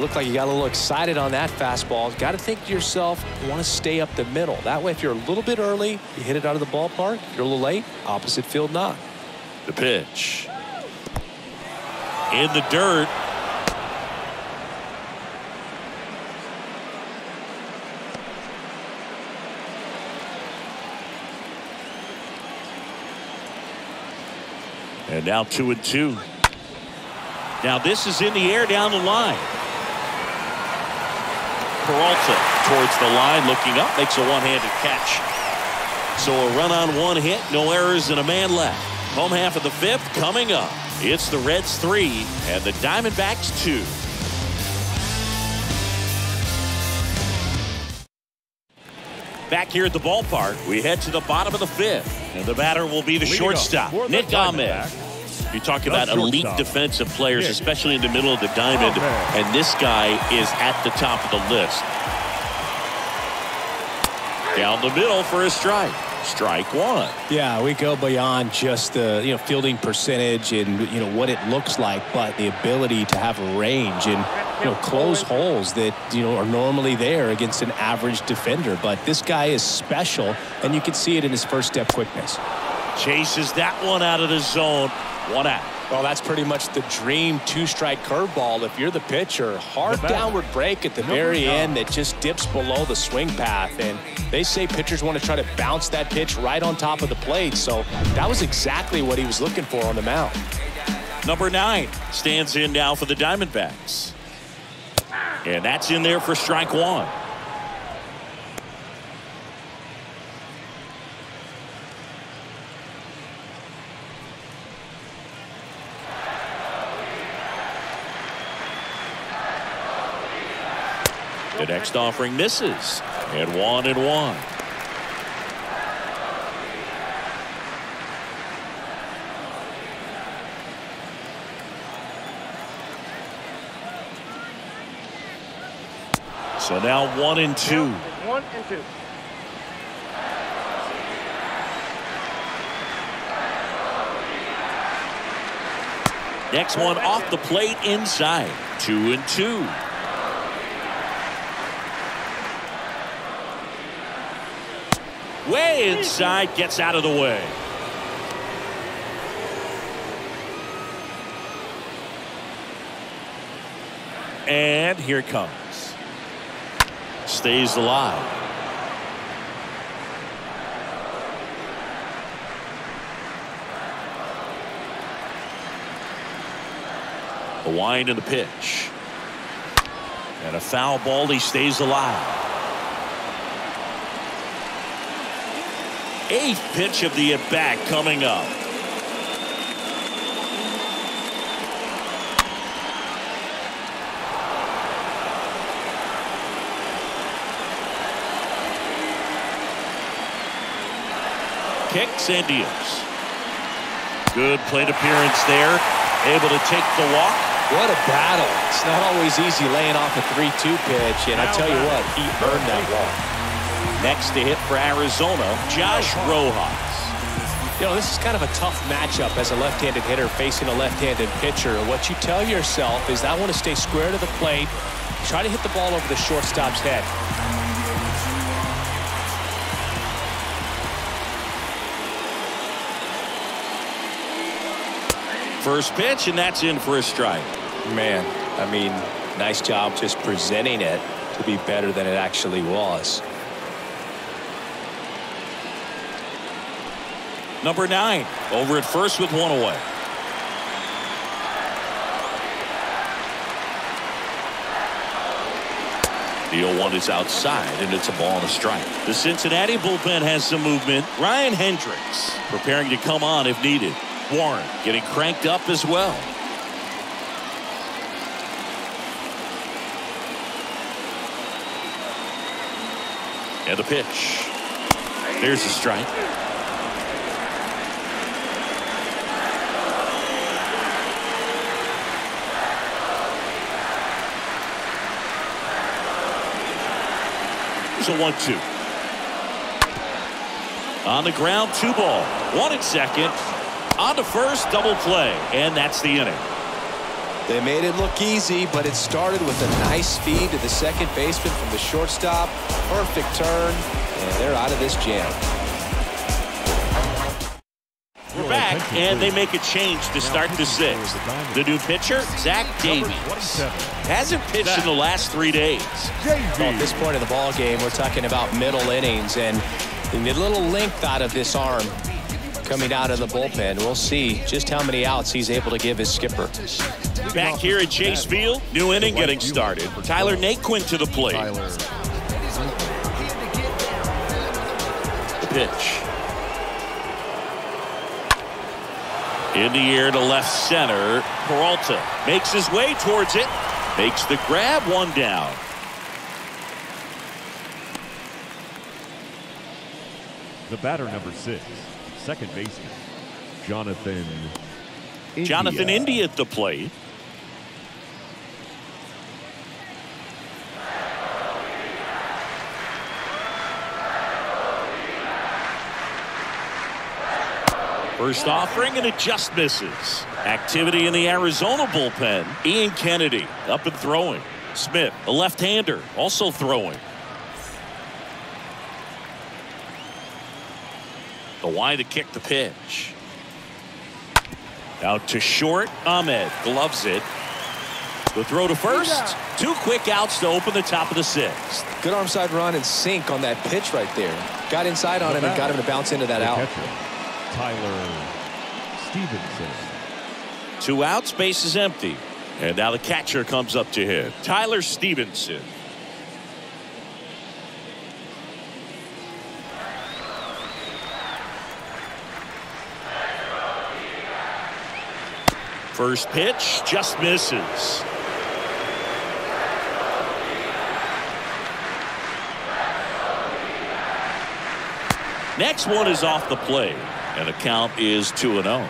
Looked like you got a little excited on that fastball. Got to think to yourself, you want to stay up the middle. That way, if you're a little bit early, you hit it out of the ballpark. If you're a little late, opposite field knock. The pitch. In the dirt. And now two and two. Now this is in the air down the line. Peralta towards the line, looking up, makes a one-handed catch. So a run on one hit, no errors, and a man left. Home half of the fifth coming up. It's the Reds three and the Diamondbacks two. Back here at the ballpark, we head to the bottom of the fifth. And the batter will be the Leading shortstop, off for the Nick Ahmed. You talk about elite defensive players, especially in the middle of the diamond, oh, Ahmed. and this guy is at the top of the list. Down the middle for a strike. Strike one. Yeah, we go beyond just the you know fielding percentage and you know what it looks like, but the ability to have range and you know close holes that you know are normally there against an average defender. But this guy is special, and you can see it in his first step quickness. Chases that one out of the zone. One out. Well, that's pretty much the dream two-strike curveball. If you're the pitcher, hard The downward break at the Number very nine. end that just dips below the swing path. And they say pitchers want to try to bounce that pitch right on top of the plate. So that was exactly what he was looking for on the mound. Number nine stands in now for the Diamondbacks. And that's in there for strike one. Next offering misses. And one and one. So now one and two. One and two. Next one off the plate inside. Two and two. Way inside, gets out of the way. And here comes. Stays alive. The wind and the pitch. And a foul ball. He stays alive. Eighth pitch of the at bat coming up. Kicks and deals. Good plate appearance there. Able to take the walk. What a battle. It's not always easy laying off a 3-2 pitch. And I tell you what, he earned that walk. Next to hit for Arizona, Josh Rojas. You know, this is kind of a tough matchup as a left-handed hitter facing a left-handed pitcher. What you tell yourself is I want to stay square to the plate, try to hit the ball over the shortstop's head. First pitch, and that's in for a strike. Man, I mean, nice job just presenting it to be better than it actually was. Number nine, over at first with one away. The 0-1 is outside, and it's a ball and a strike. The Cincinnati bullpen has some movement. Ryan Hendrix preparing to come on if needed. Warren getting cranked up as well. And the pitch. There's a strike. A one-two. On the ground, two ball. One at second. On to first, double play. And that's the inning. They made it look easy, but it started with a nice feed to the second baseman from the shortstop. Perfect turn, and they're out of this jam. We're back, and they make a change to start the sixth. The new pitcher, Zach Davies. Hasn't pitched in the last three days. Well, at this point of the ball game, we're talking about middle innings, and the little length out of this arm coming out of the bullpen. We'll see just how many outs he's able to give his skipper. Back here at Chase Field, new inning getting started. Tyler Naquin to the plate. Tyler. Pitch. In the air to left center. Peralta makes his way towards it. Makes the grab, one down. The batter number six, second baseman, Jonathan. Jonathan India. Indy at the plate. First offering and it just misses. Activity in the Arizona bullpen. Ian Kennedy up and throwing. Smith, a left-hander, also throwing. The wide to kick the pitch. Out to short. Ahmed gloves it. The throw to first. Two quick outs to open the top of the sixth. Good arm side run and sink on that pitch right there. Got inside on him and got him to bounce into that The out. Tyler Stephenson. Two outs, base is empty. And now the catcher comes up to hit. Tyler Stephenson. First pitch just misses. Next one is off the plate, and the count is 2 0.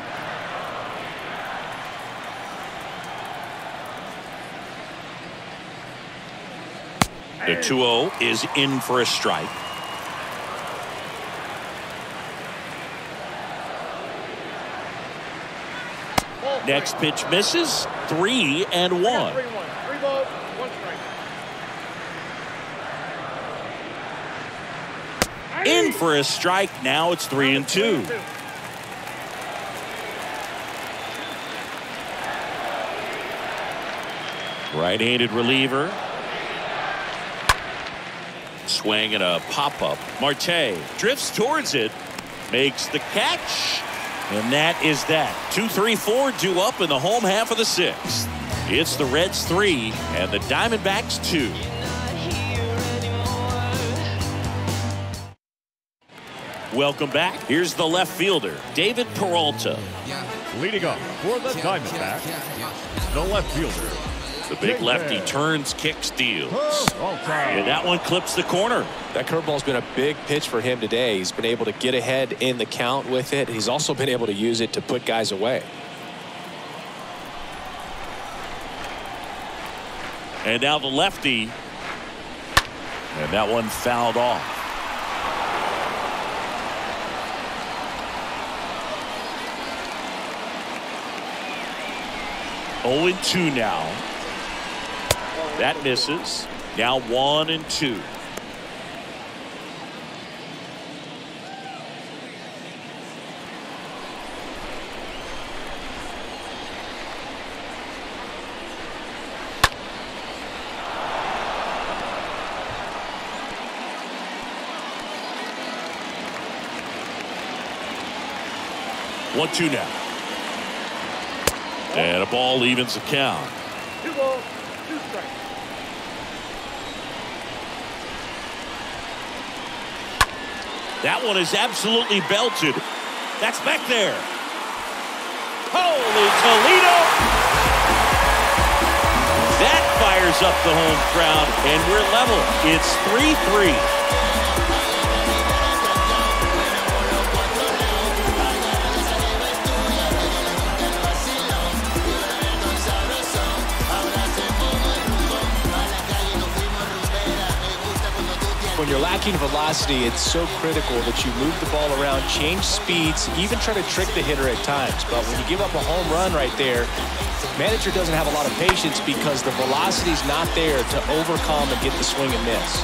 The 2 0 is in for a strike. Next pitch misses. Three and Three one. one. Three ball, one strike. In for a strike. Now it's three and two. Right-handed reliever. Swing and a pop-up. Marte drifts towards it. Makes the catch. And that is that. Two, three, four due up in the home half of the sixth. It's the Reds three and the Diamondbacks two. Welcome back. Here's the left fielder, David Peralta. Leading up for the Diamondbacks, the left fielder. The big lefty turns, kicks, deals. Oh, and that one clips the corner. That curveball's been a big pitch for him today. He's been able to get ahead in the count with it. He's also been able to use it to put guys away. And now the lefty. And that one fouled off. Oh and 2 now. That misses. Now 1 and 2. One two now. And a ball evens the count. Two balls, two strikes. That one is absolutely belted. That's back there. Holy Toledo! That fires up the home crowd, and we're level. It's 3-3. When you're lacking velocity, it's so critical that you move the ball around, change speeds, even try to trick the hitter at times. But when you give up a home run right there, manager doesn't have a lot of patience because the velocity's not there to overcome and get the swing and miss.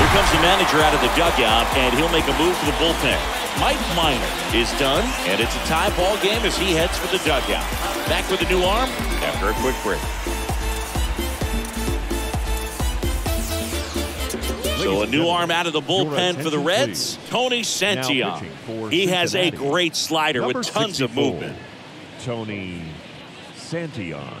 Here comes the manager out of the dugout, and he'll make a move to the bullpen. Mike Minor is done, and it's a tie ball game as he heads for the dugout. Back with a new arm after a quick break. So a new arm out of the bullpen for the Reds, please. Tony Now Santillan. pitching He has a great slider Number with tons of movement. Tony Santillan.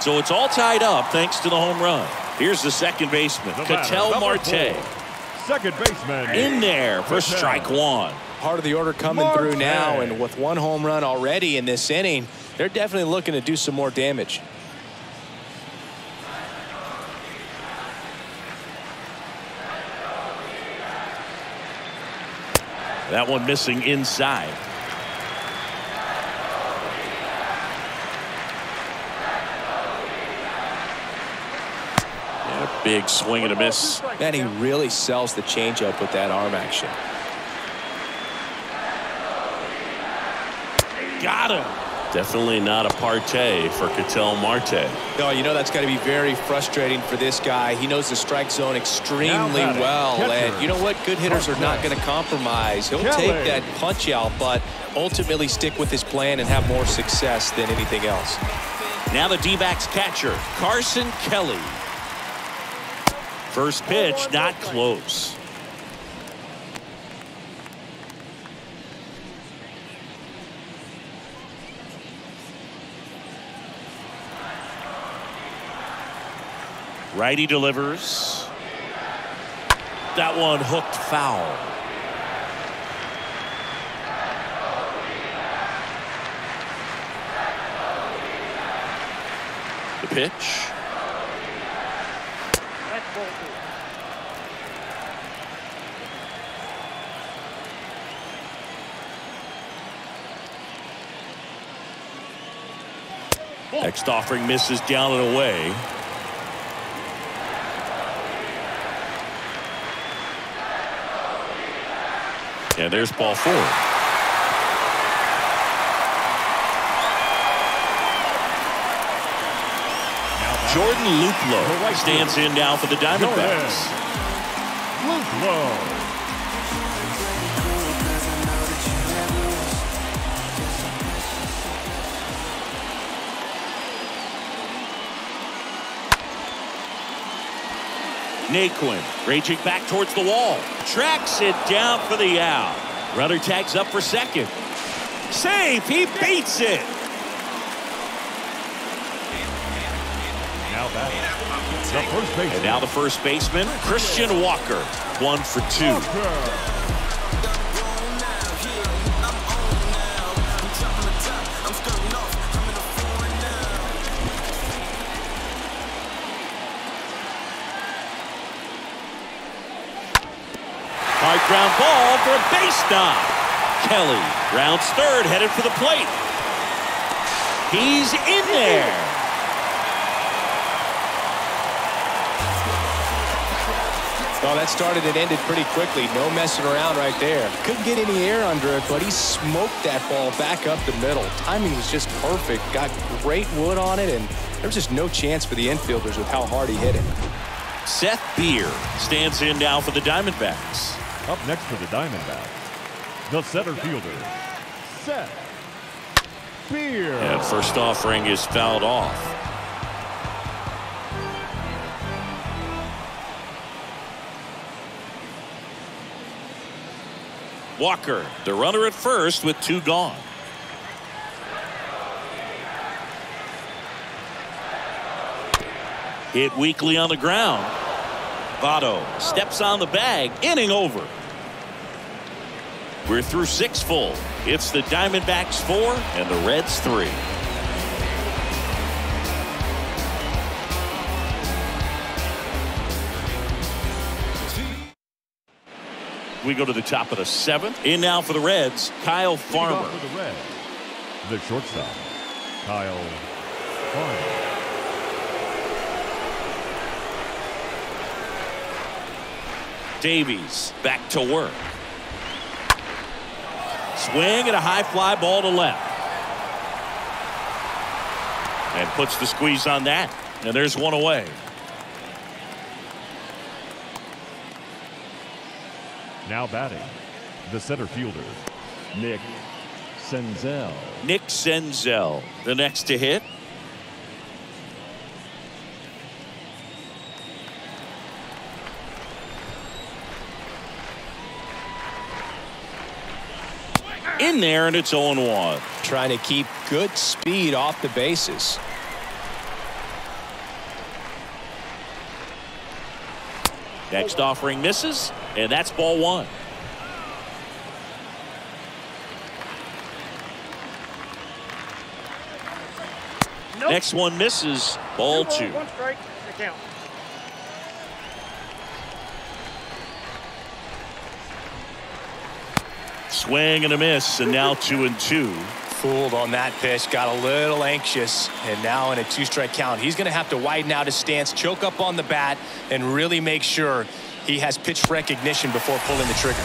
So it's all tied up thanks to the home run. Here's the second baseman, The Ketel number Marte. four, Second baseman. In there for Ketel. strike one. Part of the order coming through now, and with one home run already in this inning, they're definitely looking to do some more damage. That one missing inside. And a big swing and a miss. Man, he really sells the changeup with that arm action. Got him. Definitely not a partay for Ketel Marte. No, you know that's got to be very frustrating for this guy. He knows the strike zone extremely well, catcher. and you know what? Good hitters are not going to compromise. He'll Kelly. take that punch out, but ultimately stick with his plan and have more success than anything else. Now the D-backs catcher, Carson Kelly. First pitch, not close. Righty delivers. That one hooked foul. The pitch. Next offering misses down and away. And there's ball four. Jordan Luplow stands in now for the Diamondbacks. Naquin raging back towards the wall. Tracks it down for the out. Runner tags up for second. Safe. He beats it. Now batting. The first baseman. And now the first baseman, Christian Walker. One for two. For a base knock. Kelly rounds third, headed for the plate. He's in there. Oh, that started and ended pretty quickly. No messing around right there. Couldn't get any air under it, but he smoked that ball back up the middle. Timing was just perfect. Got great wood on it, and there was just no chance for the infielders with how hard he hit it. Seth Beer stands in now for the Diamondbacks. Up next for the Diamondbacks, the center fielder, Seth Beer. And first offering is fouled off. Walker, the runner at first with two gone. Hit weakly on the ground. Votto steps on the bag, inning over. We're through six full. It's the Diamondbacks four and the Reds three. We go to the top of the seventh. In now for the Reds, Kyle Farmer. the Reds, the shortstop, Kyle Farmer. Davies back to work. Swing and a high fly ball to left. And puts the squeeze on that. And there's one away. Now batting, the center fielder, Nick Senzel. Nick Senzel, the next to hit. In there, and it's 0-1. Trying to keep good speed off the bases. Next offering misses, and that's ball one. Nope. Next one misses, ball balls, two. One strike. The count. Swing and a miss, and now two and two. Fooled on that pitch, got a little anxious, and now in a two-strike count, he's going to have to widen out his stance, choke up on the bat, and really make sure he has pitch recognition before pulling the trigger.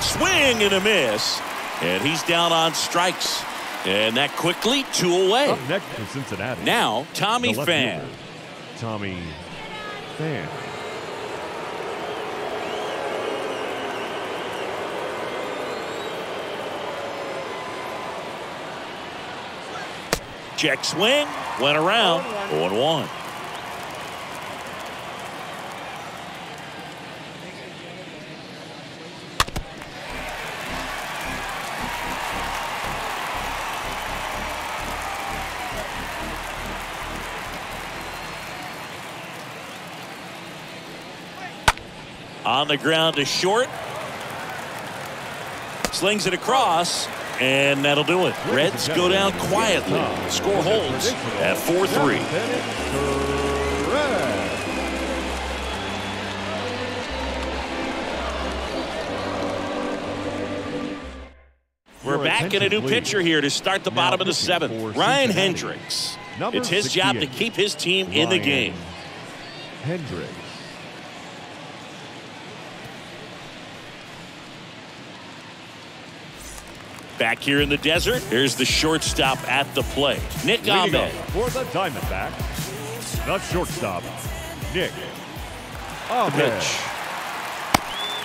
Swing and a miss, and he's down on strikes. And that quickly, two away. Up next for Cincinnati. Now, Tommy the left Pham. fielder, Tommy Pham. Check swing, went around, 0 1. On the ground to short. Slings it across, and that'll do it. Reds go down quietly. Score holds at 4 3. We're back in a new pitcher here to start the bottom of the seventh. Ryan. Hendrix. It's his job to keep his team in the game. Hendrix. Back here in the desert, here's the shortstop at the plate. Nick Leading Ahmed. for the Diamondbacks, the shortstop, Nick Ahmed. Pitch.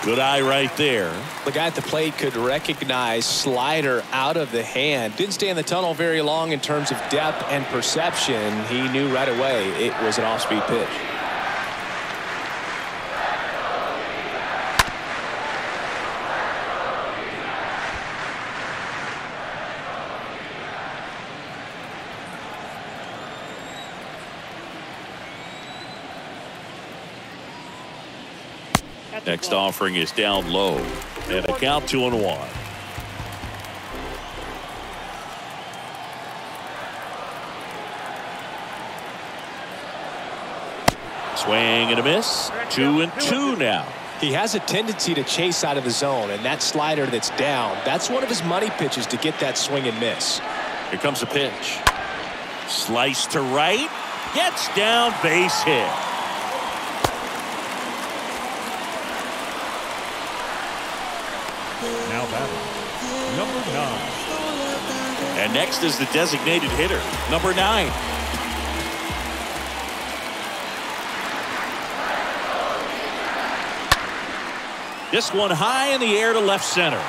Good eye right there. The guy at the plate could recognize slider out of the hand. Didn't stay in the tunnel very long in terms of depth and perception. He knew right away it was an off-speed pitch. Next offering is down low. And a count two and one. Swing and a miss. Two and two now. He has a tendency to chase out of the zone, and that slider that's down, that's one of his money pitches to get that swing and miss. Here comes a pitch. Slice to right. Gets down base hit. Now number nine, And next is the designated hitter, number nine. This one high in the air to left center.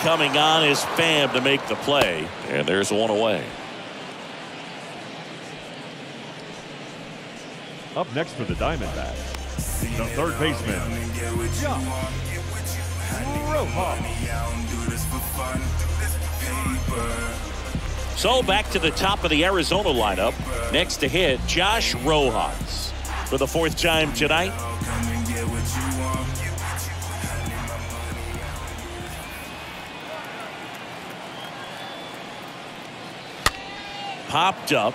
Coming on is Pham to make the play. And there's one away. Up next for the Diamondbacks, the third baseman, So back to the top of the Arizona lineup. Next to hit, Josh Rojas. For the fourth time tonight, popped up.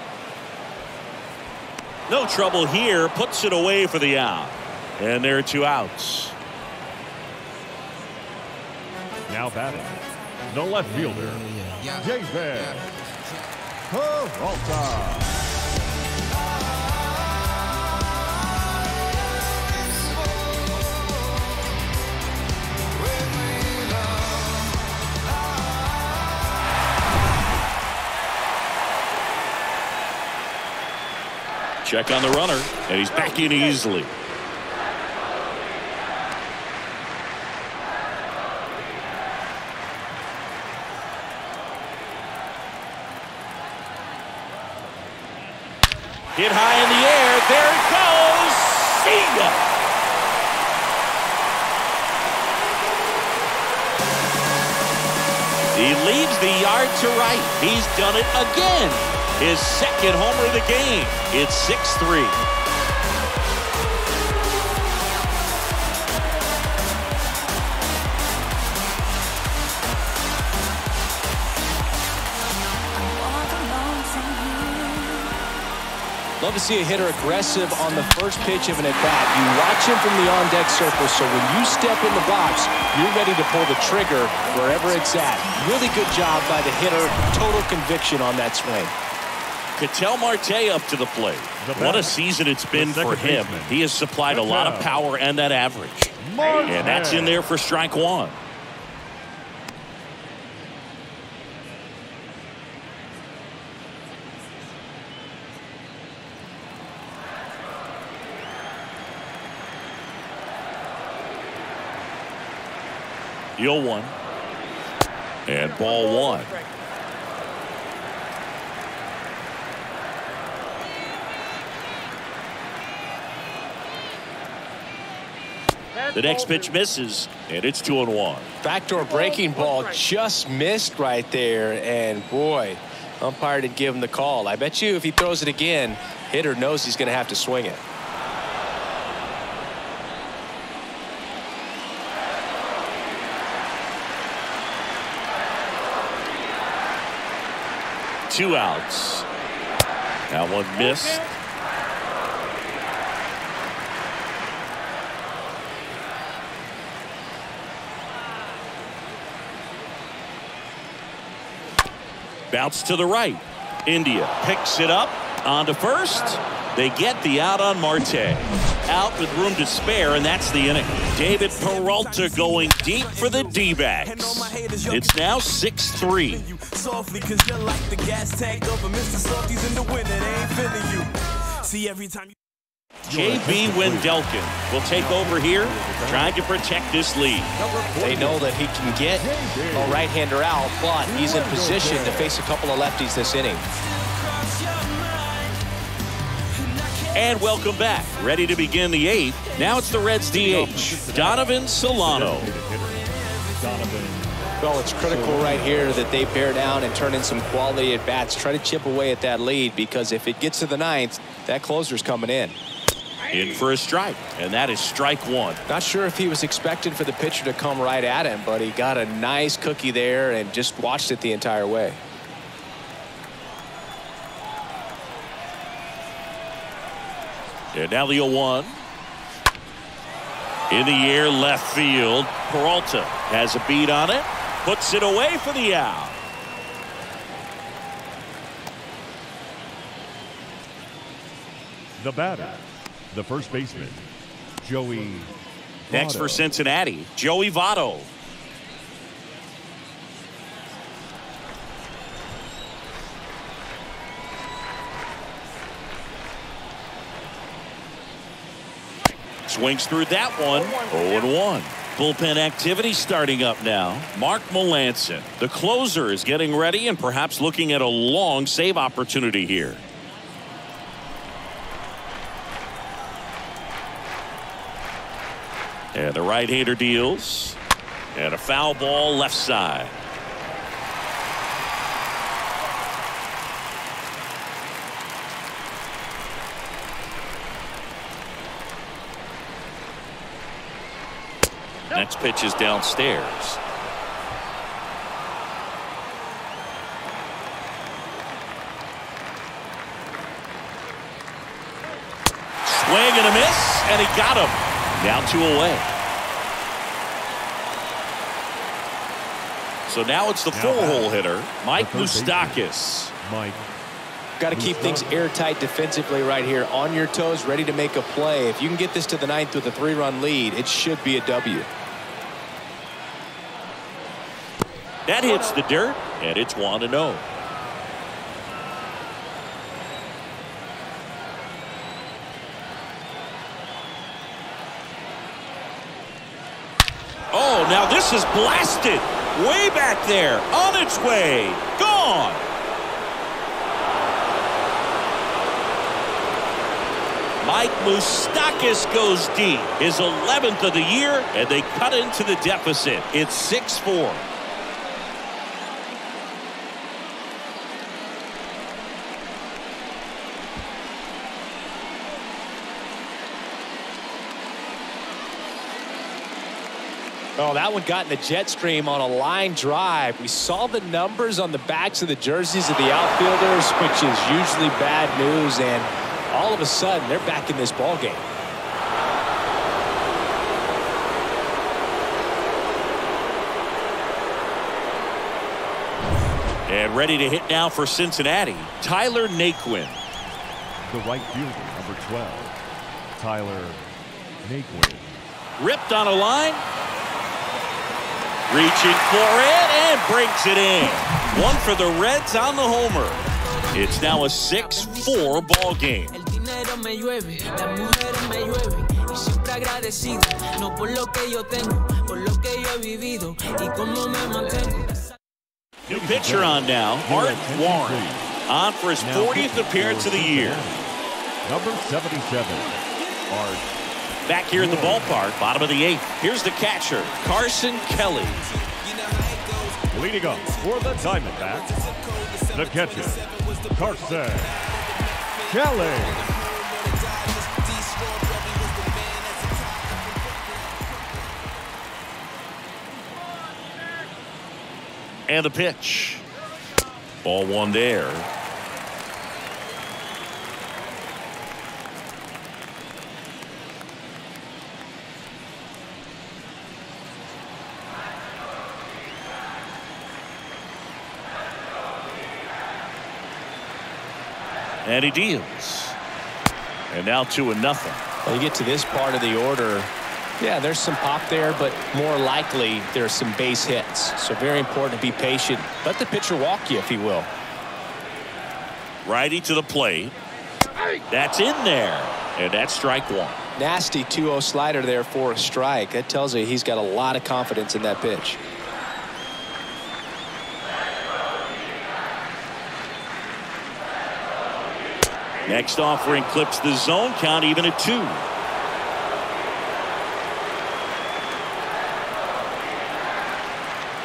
No trouble here. Puts it away for the out. And there are two outs. Now batting, the left fielder, David Peralta. Check on the runner. And he's back in easily. Hit high in the air. There it goes. See ya. He yard to right. He's done it again. His second homer of the game. It's 6-3. Love to see a hitter aggressive on the first pitch of an at-bat. You watch him from the on-deck circle, so when you step in the box, you're ready to pull the trigger wherever it's at. Really good job by the hitter. Total conviction on that swing. Ketel Marte up to the plate. What a season it's been for him. He has supplied a lot of power and that average. And that's in there for strike one. You'll one. And ball one. The next pitch misses, and it's two and one. Backdoor breaking ball just missed right there, and boy, umpire didn't give him the call. I bet you if he throws it again, hitter knows he's going to have to swing it. Two outs. That one missed. Bounce to the right. India picks it up onto first. They get the out on Marte. Out with room to spare, and that's the inning. David Peralta going deep for the D-backs. It's now 6-3. Softly, cause you're like the gas tank over Mr. Softies in the winter. They ain't feeling you. See, every time you. JB Wendelken will take over here, trying to protect this lead. They know that he can get a right-hander out, but he's in position to face a couple of lefties this inning. And welcome back. Ready to begin the eighth. Now it's the Reds DH, Donovan Solano. Well, it's critical right here that they bear down and turn in some quality at bats. Try to chip away at that lead because if it gets to the ninth, that closer's coming in. In for a strike, and that is strike one. Not sure if he was expecting for the pitcher to come right at him, but he got a nice cookie there and just watched it the entire way. And now the 0-1. In the air, left field. Peralta has a beat on it. Puts it away for the out. The batter, the first baseman, Joey. Next for Cincinnati, Joey Votto. Swings through that one. 0-1. Bullpen activity starting up now. Mark Melancon, the closer, is getting ready and perhaps looking at a long save opportunity here. And the right-hander deals. And a foul ball left side. Next pitch is downstairs. Swing and a miss, and he got him. Down two away. So now it's the four-hole hitter, Mike The. Moustakas. Mike. Got to keep things airtight defensively right here. On your toes, ready to make a play. If you can get this to the ninth with a three-run lead, it should be a W. That hits the dirt, and it's 1 to 0. Oh, now this is blasted. Way back there. On its way. Gone. Mike Moustakas goes deep. His 11th of the year, and they cut into the deficit. It's 6-4. Oh, that one got in the jet stream on a line drive. We saw the numbers on the backs of the jerseys of the outfielders, which is usually bad news, and all of a sudden they're back in this ball game. And ready to hit now for Cincinnati, Tyler Naquin. The right fielder, number 12, Tyler Naquin. Ripped on a line. Reaching for it and breaks it in. One for the Reds on the homer. It's now a 6-4 ball game. El dinero me llueve, las mujeres me llueven y siempre agradecido, no por lo que yo tengo, por lo que yo he vivido y cómo me mantengo. New pitcher on now, Art Warren. On for his 40th appearance of the year. Number 77, Art Back here at the ballpark, bottom of the eighth. Here's the catcher, Carson Kelly. Leading up for the Diamondbacks, the catcher, Carson Kelly. And the pitch. Ball one there. And he deals. And now two and nothing. When you get to this part of the order, yeah, there's some pop there, but more likely there's some base hits. So very important to be patient. Let the pitcher walk you, if he will. Righty to the plate. That's in there. And that's strike one. Nasty 2-0 slider there for a strike. That tells you he's got a lot of confidence in that pitch. Next offering clips the zone count even at two.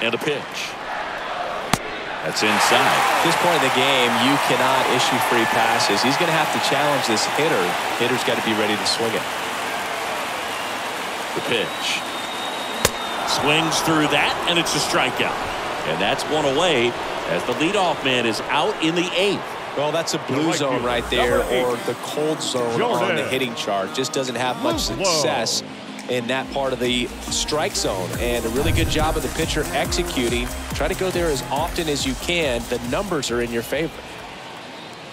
And a pitch. That's inside. At this point in the game, you cannot issue free passes. He's going to have to challenge this hitter. Hitter's got to be ready to swing it. The pitch. Swings through that, and it's a strikeout. And that's one away as the leadoff man is out in the eighth. Well, that's a blue right zone fielder, right there, or the cold zone on the hitting chart. Just doesn't have much Luplow. success in that part of the strike zone. And a really good job of the pitcher executing. Try to go there as often as you can. The numbers are in your favor.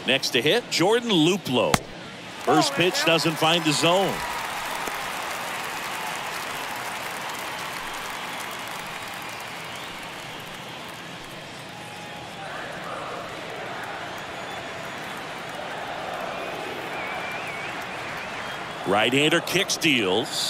Next to hit, Jordan Luplow. First oh, pitch doesn't find the zone. Right-hander kicks deals.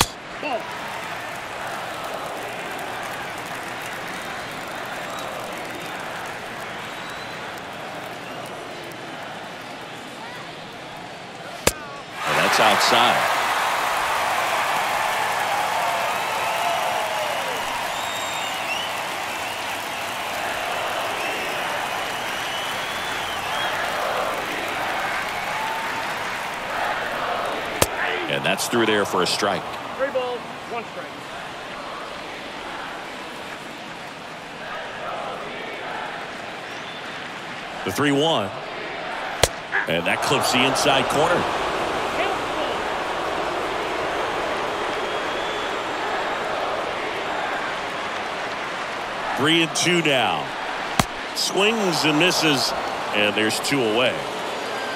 That's outside. That's through there for a strike. Three balls, one strike. The 3 1. And that clips the inside corner. Three and two now. Swings and misses, and there's two away.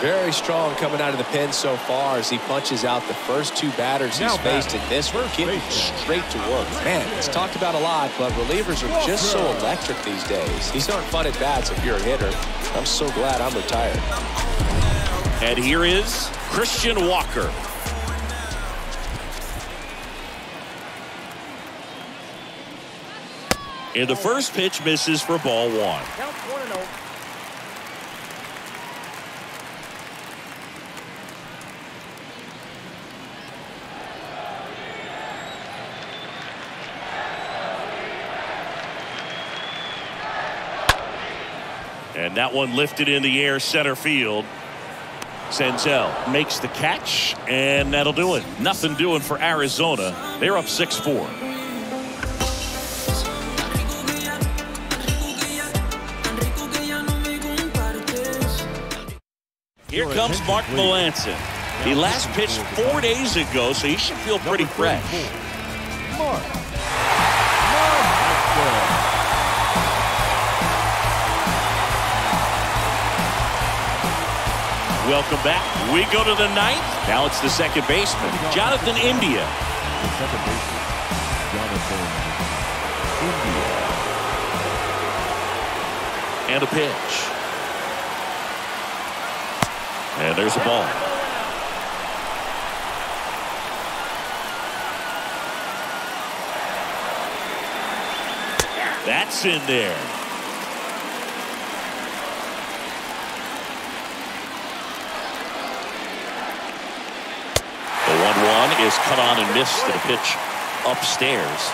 Very strong coming out of the pen so far as he punches out the first two batters he's Now faced in this one, first getting straight to work. Man, it's talked about a lot, but relievers are just so electric these days. These aren't fun at bats if you're a hitter. I'm so glad I'm retired. And here is Christian Walker. And the first pitch misses for ball one. And that one lifted in the air center field. Senzel makes the catch, and that'll do it. Nothing doing for Arizona. They're up 6-4. Here comes Mark Melancon. He last pitched four days ago, so he should feel pretty fresh. Welcome back. We go to the ninth. Now it's the second baseman, Jonathan India. The second baseman, Jonathan India. And a pitch. And there's a ball. That's in there. The 1-1 is cut on and missed to the pitch upstairs.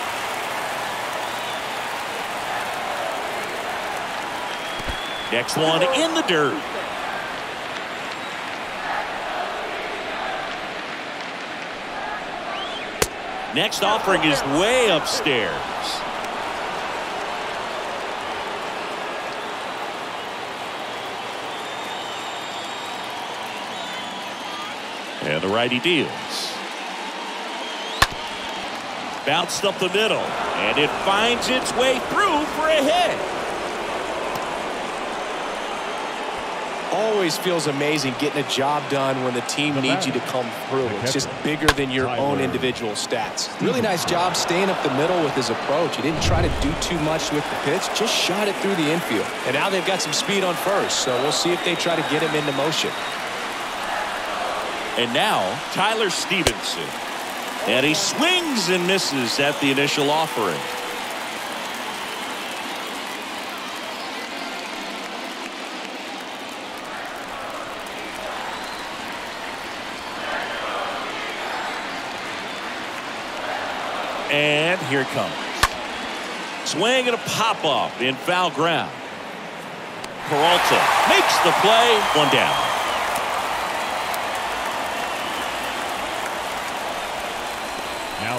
Next one in the dirt. Next offering is way upstairs. And the righty deals. Bounced up the middle, and it finds its way through for a hit. Always feels amazing getting a job done when the team The needs you to come through. It's just bigger than your own individual stats. Really nice job staying up the middle with his approach. He didn't try to do too much with the pitch, just shot it through the infield. And now they've got some speed on first, so we'll see if they try to get him into motion. And now Tyler Stephenson. And he swings and misses at the initial offering. And here comes. Swing and a pop off in foul ground. Peralta makes the play. One down.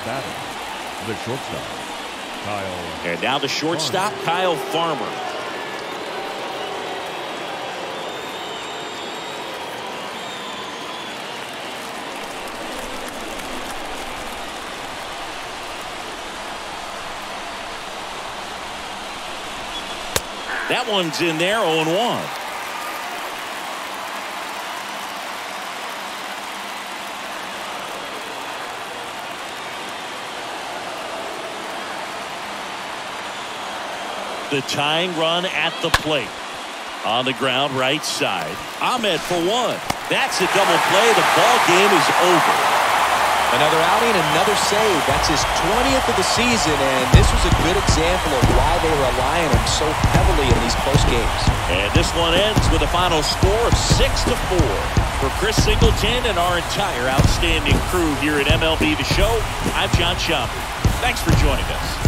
The shortstop, Kyle. And now the shortstop, Kyle Farmer. That one's in there 0 The tying run at the plate. On the ground, right side. Ahmed for one. That's a double play. The ball game is over. Another outing, another save. That's his 20th of the season, and this was a good example of why they rely on him so heavily in these close games. And this one ends with a final score of 6 to 4. For Chris Singleton and our entire outstanding crew here at MLB The Show, I'm Jon Sciambi. Thanks for joining us.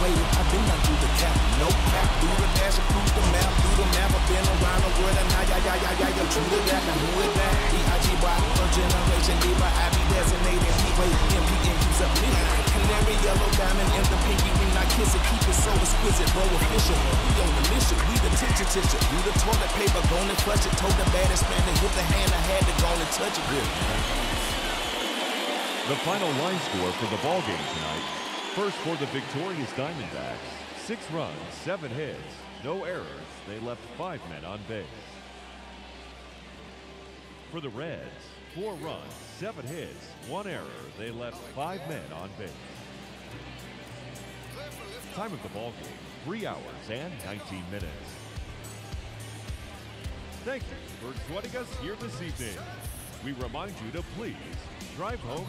I've been down through the cap, no cap. The dash, the map, the map. I've been around the world, and yeah. True to that, now who is that? First generation, I be designated. Canary, yellow diamond, and the pinky ring. I kiss it, keep it so exquisite, bro, official. We on the mission, we the teacher, teacher. The toilet paper, go and it. Told the baddest man to hit the hand, I had to go and touch it. The final line score for the ball game tonight. First for the victorious Diamondbacks. Six runs, seven hits, no errors. They left five men on base. For the Reds, four runs, seven hits, one error. They left five men on base. Time of the ball game, three hours and 19 minutes. Thank you for joining us here this evening. We remind you to please drive home